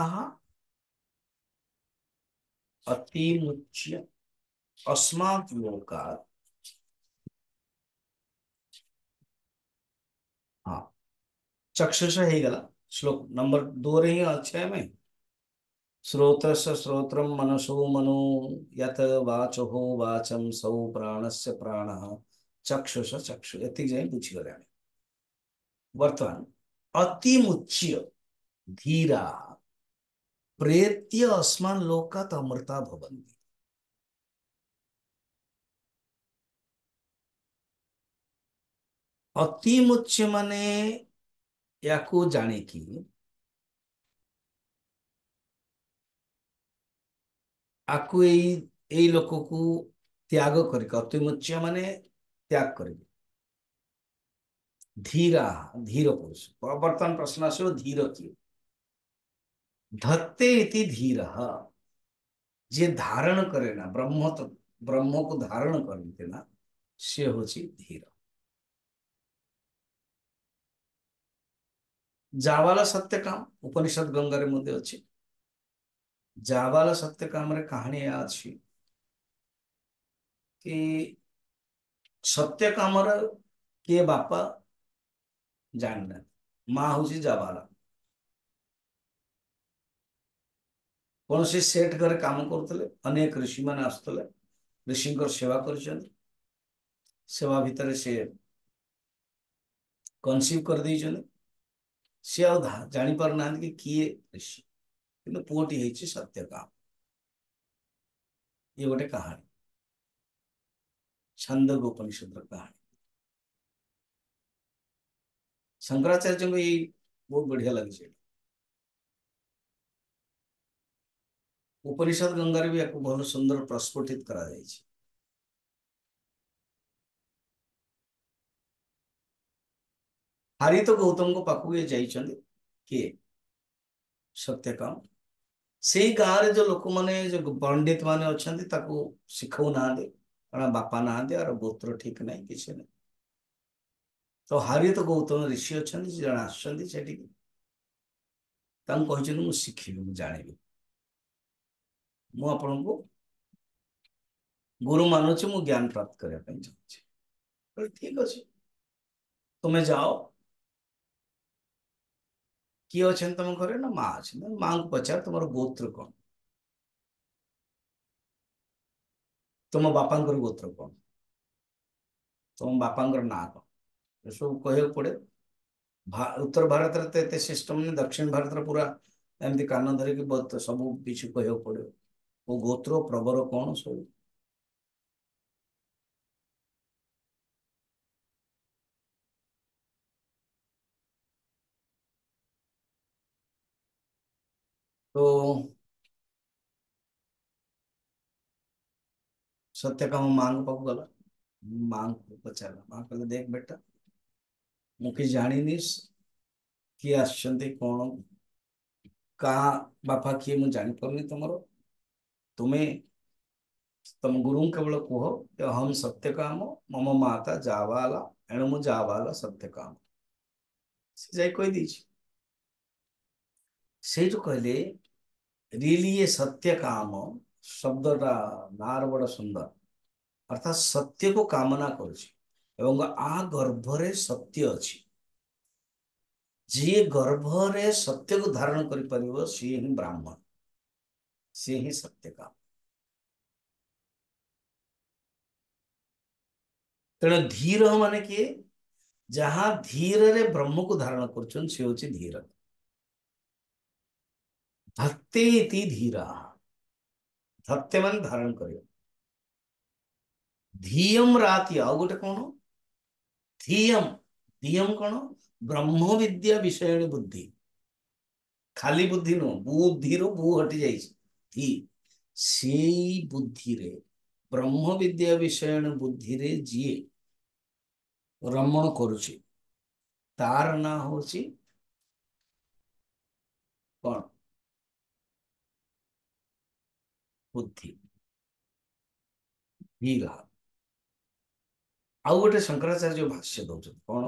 अति मुच्य अस्मात् लोका हाँ चक्षुष है गला श्लोक नंबर दो रही है अक्षय में श्रोत्र श्रोत्र मनसो मनो यत वाचो वाचम सौ प्राण से प्राण चक्षुष चक्षु ये पूछी वर्तमान अति मुच्य धीरा प्रेत्य अस्मान लोकात अमृता भवंती अति मुच्य मने ইয়াকু জানে কি ଆକୁ ଏଇ ଏଇ ଲୋକକୁ ତ୍ୟାଗ କରିକି ଅତିମୁଚ୍ୟ ମାନେ ତ୍ୟାଗ କରିବେ ଧୀରା ଧୀର ପୁରୁଷ ବର୍ତ୍ତମାନ ପ୍ରଶ୍ନ ଆସିବ ଧୀର କିଏ ଧତ୍ତେ ଇତି ଧୀର ଯିଏ ଧାରଣ କରେ ନା ବ୍ରହ୍ମ ବ୍ରହ୍ମକୁ ଧାରଣ କରନ୍ତି ନା ସିଏ ହଉଛି ଧୀର ଜାବାଲା ସତ୍ୟକାମ ଉପନିଷଦ ଗଙ୍ଗାରେ ମଧ୍ୟ ଅଛି ଜାବାଲା ସତ୍ୟକାମରେ କାହାଣୀ ଏହା ଅଛି କି ସତ୍ୟକାମର କିଏ ବାପା ଜାଣିନାହାନ୍ତି ମା ହଉଛି ଜାବାଲା କୌଣସି ସେଟ୍ ଘରେ କାମ କରୁଥିଲେ ଅନେକ ଋଷିମାନେ ଆସୁଥିଲେ ଋଷିଙ୍କର ସେବା କରିଛନ୍ତି ସେବା ଭିତରେ ସେ କନସିଭ୍ କରିଦେଇଛନ୍ତି ସେ ଆଉ ଜାଣିପାରୁନାହାନ୍ତି କି କିଏ ଋଷି କିନ୍ତୁ ପୁଅଟି ହେଇଛି ସତ୍ୟକାମ ଇଏ ଗୋଟେ କାହାଣୀ ଛାନ୍ଦୋଗ ଉପନିଷଦର କାହାଣୀ ଶଙ୍କରାଚାର୍ଯ୍ୟଙ୍କୁ ଏଇ ବହୁତ ବଢିଆ ଲାଗୁଛି ଉପନିଷଦ ଗଙ୍ଗାରେ ବି ୟାକୁ ଭଲ ସୁନ୍ଦର ପ୍ରସ୍ଫୁଟିତ କରାଯାଇଛି హరిత గౌతమకు పక్కకు ଯାଇଛନ୍ତି କିଏ ସତ୍ୟକାମ ସେଇ ଗାଁରେ ଯୋଉ ଲୋକମାନେ ଯୋଉ ପଣ୍ଡିତ ମାନେ ଅଛନ୍ତି ତାକୁ ଶିଖଉନାହାନ୍ତି କାରଣ ବାପା ନାହାନ୍ତି ଆର ଗୋତ୍ର ଠିକ ନାହିଁ କିଛି ନାହିଁ ତ ହରିତ ଗୌତମ ଋଷି ଅଛନ୍ତି ଜଣେ ଆସୁଛନ୍ତି ସେଠିକି ତାଙ୍କୁ କହିଛନ୍ତି ମୁଁ ଶିଖିବି ମୁଁ ଜାଣିବି ମୁଁ ଆପଣଙ୍କୁ ଗୁରୁ ମାନୁଛି ମୁଁ ଜ୍ଞାନ ପ୍ରାପ୍ତ କରିବା ପାଇଁ ଚାହୁଁଛି ଠିକ ଅଛି ତୁମେ ଯାଅ କିଏ ଅଛନ୍ତି ତମ ଘରେ ନା ମା ଅଛନ୍ତି ମାଙ୍କୁ ପଚାର ତମର ଗୋତ୍ର କଣ ତମ ବାପାଙ୍କର ଗୋତ୍ର କଣ ତମ ବାପାଙ୍କର ନାଁ କଣ ଏସବୁ କହିବାକୁ ପଡେ ଉତ୍ତର ଭାରତରେ ତ ଏତେ ସିଷ୍ଟମ ନାହିଁ ଦକ୍ଷିଣ ଭାରତରେ ପୁରା ଏମିତି କାନ ଧରିକି ସବୁ କିଛି କହିବାକୁ ପଡିବ ଓ ଗୋତ୍ର ପ୍ରବର କଣ ସବୁ प्रभु सत्य कहूँ मांग पकल मांग तो पचार माँ कहले देख बेटा मुझे जानी किए आसचंती कौन कहाँ बापा किए मुझे जानीपरि तुमर तुम्हें तुम गुरु केवल कह हम सत्य काम मम माता जावाला एणु मु जावाला सत्य काम से जा कहीदी से जो कहले रीलिए सत्य काम শব্দটা নার বড় সুন্দর অর্থাৎ সত্যকে কামনা করছি এবং আ গর্ভরে সত্য অছি যিয়ে গর্ভরে সত্যকে ধারণ করে পারিব সিয়ে হি ব্রাহ্মণ সিয়ে হি সত্য কাম ତେଣୁ ଧୀର ମାନେ କିଏ ଯାହା ଧୀରରେ ବ୍ରହ୍ମକୁ ଧାରଣ କରୁଛନ୍ତି ସେ ହେଉଛି ଧୀର ধত্তেতি ধীরা ଧତ୍ୟ ମାନେ ଧାରଣ କରିବ ଧିୟମ ରାତି ଆଉ ଗୋଟେ କଣ ଧିୟମ ଧିୟମ କଣ ବ୍ରହ୍ମ ବିଦ୍ୟା ବିଷୟରେ ବୁଦ୍ଧି ଖାଲି ବୁଦ୍ଧି ନୁହଁ ବୁଦ୍ଧିରୁ ବୁ ହଟି ଯାଇଛି ଧି ସେଇ ବୁଦ୍ଧିରେ ବ୍ରହ୍ମ ବିଦ୍ୟା ବିଷୟଣ ବୁଦ୍ଧିରେ ଯିଏ ରମଣ କରୁଛି ତାର ନାଁ ହଉଛି କଣ बुद्धि आउ गोटे शंकराचार्य भाष्य दौर कौन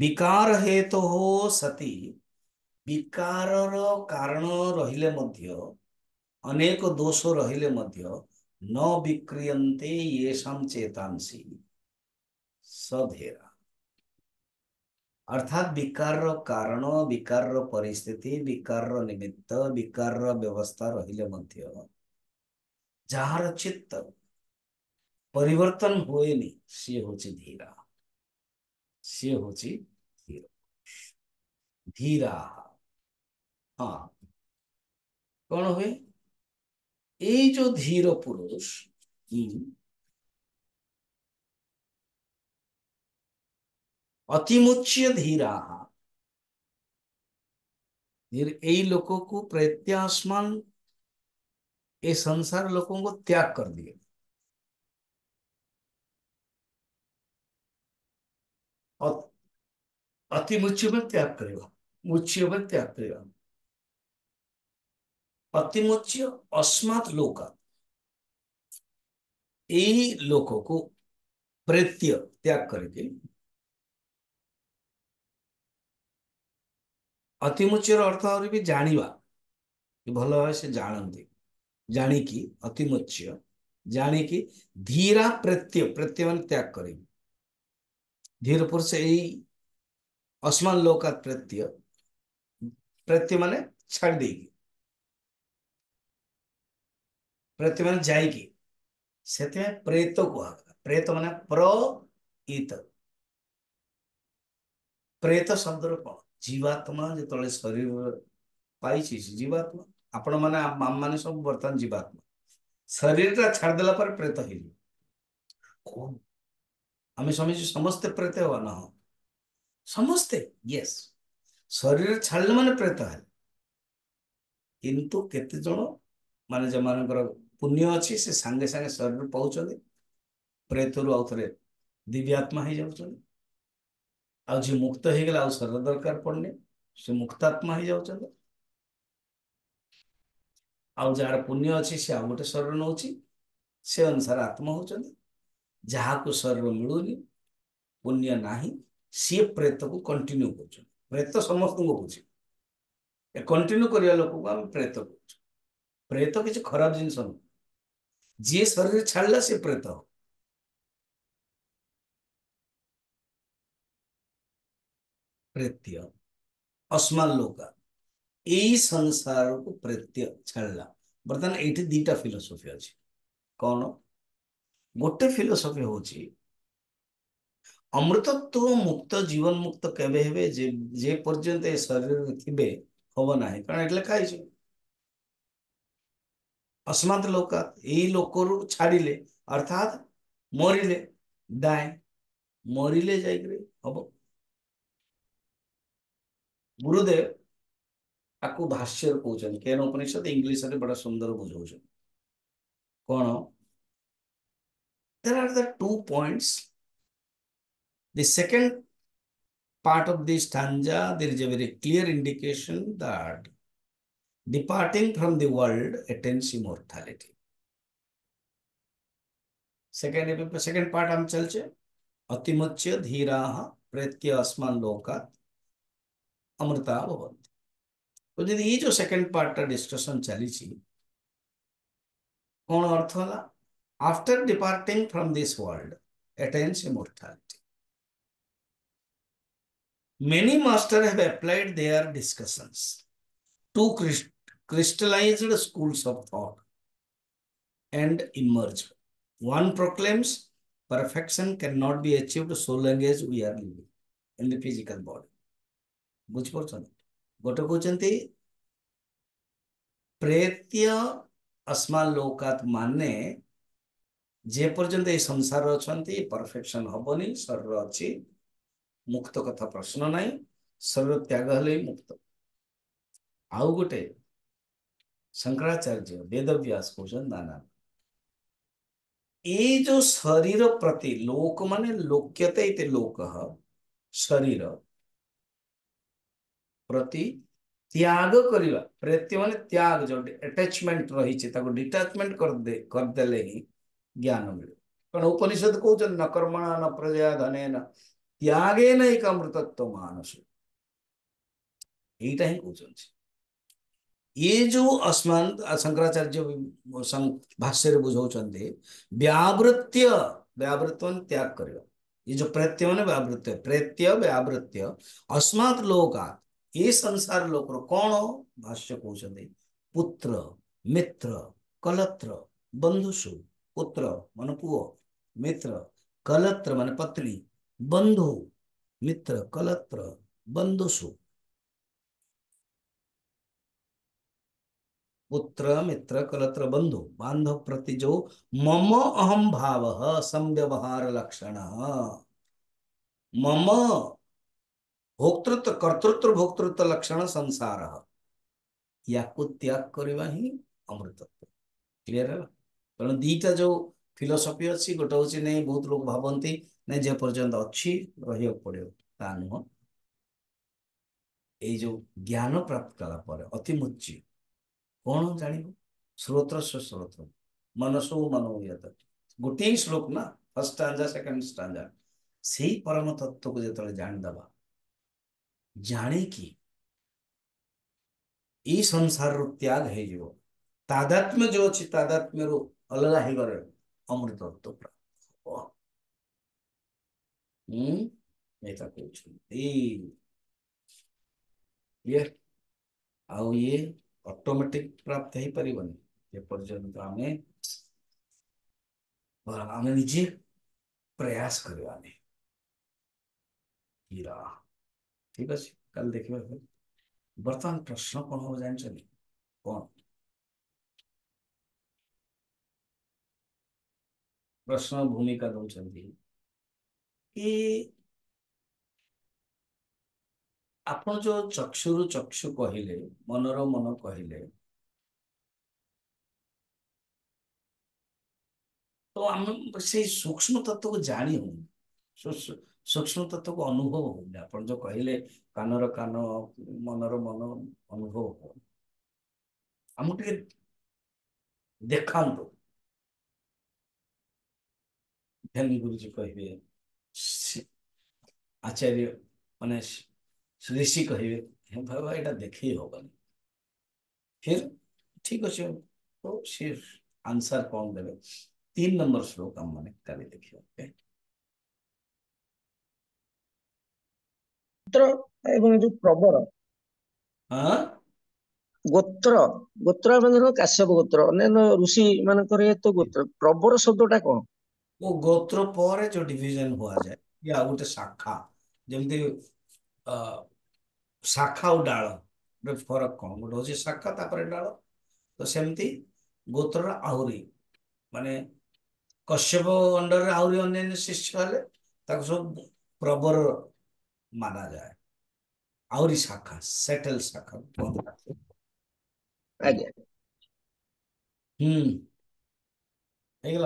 विकार हेतु हो सती विकार कारण रहिले मध्य अनेक दोष रहिले मध्य न विक्रियंते ये चेतांशी सधेरा अर्थात विकार कारण विकार परिस्थिति विकार निमित्त विकार व्यवस्था रहिले যাহার চিত্ত পরিবর্তন হয়নি সে হচ্ছে ধীরা সে হচ্ছে ধীরা হ্যাঁ কଣ ହୁଏ ଏଇ ଯୋଉ ଧୀର ପୁରୁଷ ଅତିମୁଚ୍ୟ ଧୀରା ଏଇ ଲୋକକୁ ପ୍ରତ୍ୟାସ୍ମାନ ये संसार लोगों को त्याग कर दिए अति मुच्छ में त्याग करेगा मुच्य में त्याग करेगा अतिमुच्य अस्मात लोक यही लोकों को प्रत्य त्याग करके अतिमुच्यर अर्थ और भी जानवा भल भाव से जानते जाणी अतिमच्य जाणी धीरा प्रत्यय प्रत्यय मान त्याग कर धीर पुरुष यही असमान लोका प्रत्यय प्रत्यय मान छाड़ देगी प्रत्यय मान जाएगी से प्रेत को प्रेत मान प्रत प्रेत शब्द जीवात्मा जो शरीर पाई जीवात्मा ଆପଣ ମାନେ ଆମମାନେ ସବୁ ବର୍ତ୍ତମାନ ଜୀବାତ୍ମା ଶରୀରଟା ଛାଡ଼ିଦେଲା ପରେ ପ୍ରେତ ହେଇଯିବ আমি স্বামীজি সমস্তে প্রেতে হওয়া না হোক সমস্তে ইয়েস শরীর ছাড়লে মানে প্রেত হয় কিন্তু কেতে জন মানে যেমানଙ୍କର ପୁଣ୍ୟ ଅଛି ସେ ସାଙ୍ଗେ ସାଙ୍ଗେ ଶରୀର ପାଉଛନ୍ତି ପ୍ରେତରୁ ଆଉ ଥରେ ଦିବ୍ୟାତ୍ମା ହେଇଯାଉଛନ୍ତି ଆଉ ଯିଏ ମୁକ୍ତ ହେଇଗଲା ଆଉ ଶରୀର ଦରକାର ପଡ଼ୁନି ସେ ମୁକ୍ତାତ୍ମା ହେଇଯାଉଛନ୍ତି आउँदा पुण्य से सि आउँछ शरीर से अनुसार जहा को शरीर मिलि पुण्य नाही से प्रेत प्रेत को कंटिन्यू समस्त को सि ए कंटिन्यू केत समस्तुझा को हम प्रेत प्रेत कि खराब जिनिस नहुन्छ जि शरीर से प्रेत प्रितीय अस्मान लोका संसार को प्रत्य छाड़ा बर्तमान ये दीटा फिलोसफी अच्छी कौन गोटे फिलोसफी हूँ अमृतत्व मुक्त जीवन मुक्त केवे हे जे पर्यत शरीर थे हम ना कारण ये खाई अस्मात लोका योकर छाड़िले अर्थात मरले दाए मरले जा गुरुदेव આખું ભાષ્ય કହୁଛନ୍ତି કે એનું ઉપનિષદ बड़ा सुंदर સુંદર कौन କ'ଣ there are the two points the second part of the stanza there is a very clear indication that departing from the world attains immortality second second part am chalche atimachya Dheera pratyasman lokat amrita Amrita તો દીદી એ જો second part discussion ચાલી છે કોણ અર્થ होला from this world, this world attains immortality many masters have applied their discussions to crystallized schools of thought and emerge one proclaims perfection cannot be achieved so long as we are living in the physical body bujh parcho गोटे कौन प्रेत अस्मान लोकात मान जेपर्यंत संसार अच्छा perfection हबनी शरीर अच्छी मुक्त कथा प्रश्न ना शरीर त्याग हल मुक्त आउ गोटे शंकराचार्य वेदव्यास कौन दाना ये जो शरीर प्रति लोक मान लोक्यते लोक शरीर प्रति त्याग करने प्रति मान त्याग जो एटाचमेंट रही डिटाचमेंट करदे ही ज्ञान मिले कारण उपनिषद कौन न कर्मण न प्रजा धन त्यागे नई कमृतत्व मानस यही कौन ये जो अस्मान शंकराचार्य भाष्य बुझौं व्यावृत्य मान त्याग कर ये जो प्रत्यय मैंने व्यावृत्य प्रत्यय व्यावृत्य अस्मात् लोकात ये संसार लोक कौन भाष्य कहते पुत्र मित्र कलत्र बंधु सु पुत्र मान पु मित्र कलत्र मान पत्नी बंधु मित्र कलत्र बंधु सु पुत्र मित्र कलत्र बंधु बांधव प्रति जो मम अहम भाव संव्यवहार लक्षण मम भोक्तृत्व कर्तृत्व भोक्तृत्व लक्षण संसार को त्याग करवा ही अमृतत्व क्लीयर है तेणु दीटा जो फिलोसफी अच्छी गोटे हूँ नहीं बहुत लोग भावती नहीं जेपर्यंत अच्छी रही पड़ो ता नुह जो ज्ञान प्राप्त अति अतिमुच्य कौन जान स्रोत्र स्रोत्र मनसो मन गोटे श्लोक ना फर्स्ट स्टाजा सेकेंड स्टाजा से परम तत्व को जो जाणीदबा जाने की ये संसार रूप त्याग है जो तादात्म्य जो अच्छे तादात्म्य अलग ही गए अमृतत्व तो प्राप्त ऐसा हम्म? तो ये ऑटोमेटिक प्राप्त ही परिवन ये प्रयास करवाने ଠିକ୍ ଅଛି କାଲି ଦେଖିବା ବର୍ତ୍ତମାନ ପ୍ରଶ୍ନ କ'ଣ ହବ ଜାଣିଛନ୍ତି କ'ଣ ପ୍ରଶ୍ନ ଭୂମିକା ଦଉଛନ୍ତି କି ଆପଣ ଯୋଉ ଚକ୍ଷୁରୁ ଚକ୍ଷୁ କହିଲେ ମନର ମନ କହିଲେ ତ ଆମେ ସେଇ ସୂକ୍ଷ୍ମ ତତ୍ତ୍ୱକୁ ଜାଣି ହଉନି ସୂକ୍ଷ୍ମ ତତ୍ତ୍ୱକୁ ଅନୁଭବ ହଉନି ଆପଣ ଯୋଉ କହିଲେ କାନର କାନ ମନର ମନ ଅନୁଭବ ହଉନି ଆମକୁ ଟିକେ ଦେଖାନ୍ତୁ ଧ୍ୟାନୀ ଗୁରୁଜୀ କହିବେ ଆଚାର୍ଯ୍ୟ ମାନେ ঋষি କହିବେ ବାବା ଏଇଟା ଦେଖେଇ ହବନି ଫିର ଠିକ ଅଛି ତ ସିଏ ଆନ୍ସର କଣ ଦେବେ ତିନି ନମ୍ବର ଶ୍ଲୋକ ଆମମାନେ କାଲି ଦେଖିବା ଗୋତ୍ର ଏବଂ ଯୋଉ ପ୍ରବର ଗୋତ୍ର ଗୋତ୍ର ମାନେ ଧର କାଶ୍ୟପ ଗୋତ୍ର ଅନ୍ୟାନ୍ୟ ଋଷି ମାନଙ୍କର ତ ଗୋତ୍ର ପ୍ରବର ଶବ୍ଦଟା କଣ ଓ ଗୋତ୍ର ପରେ ଯୋଉ ଡିଭିଜନ ହୁଆଯାଏ ୟା ଗୋଟେ ଶାଖା ଯେମିତି ଶାଖା ଆଉ ଡାଳ ଫରକ କଣ ଗୋଟେ ହଉଛି ଶାଖା ତାପରେ ଡାଳ ତ ସେମିତି ଗୋତ୍ରର ଆହୁରି ମାନେ କଶ୍ୟପ ଅଣ୍ଡରରେ ଆହୁରି ଅନ୍ୟାନ୍ୟ ଶିଷ୍ୟ ହେଲେ ତାକୁ ସବୁ ପ୍ରବର माना जाए आवरी शाखा सेटल शाखा हम्म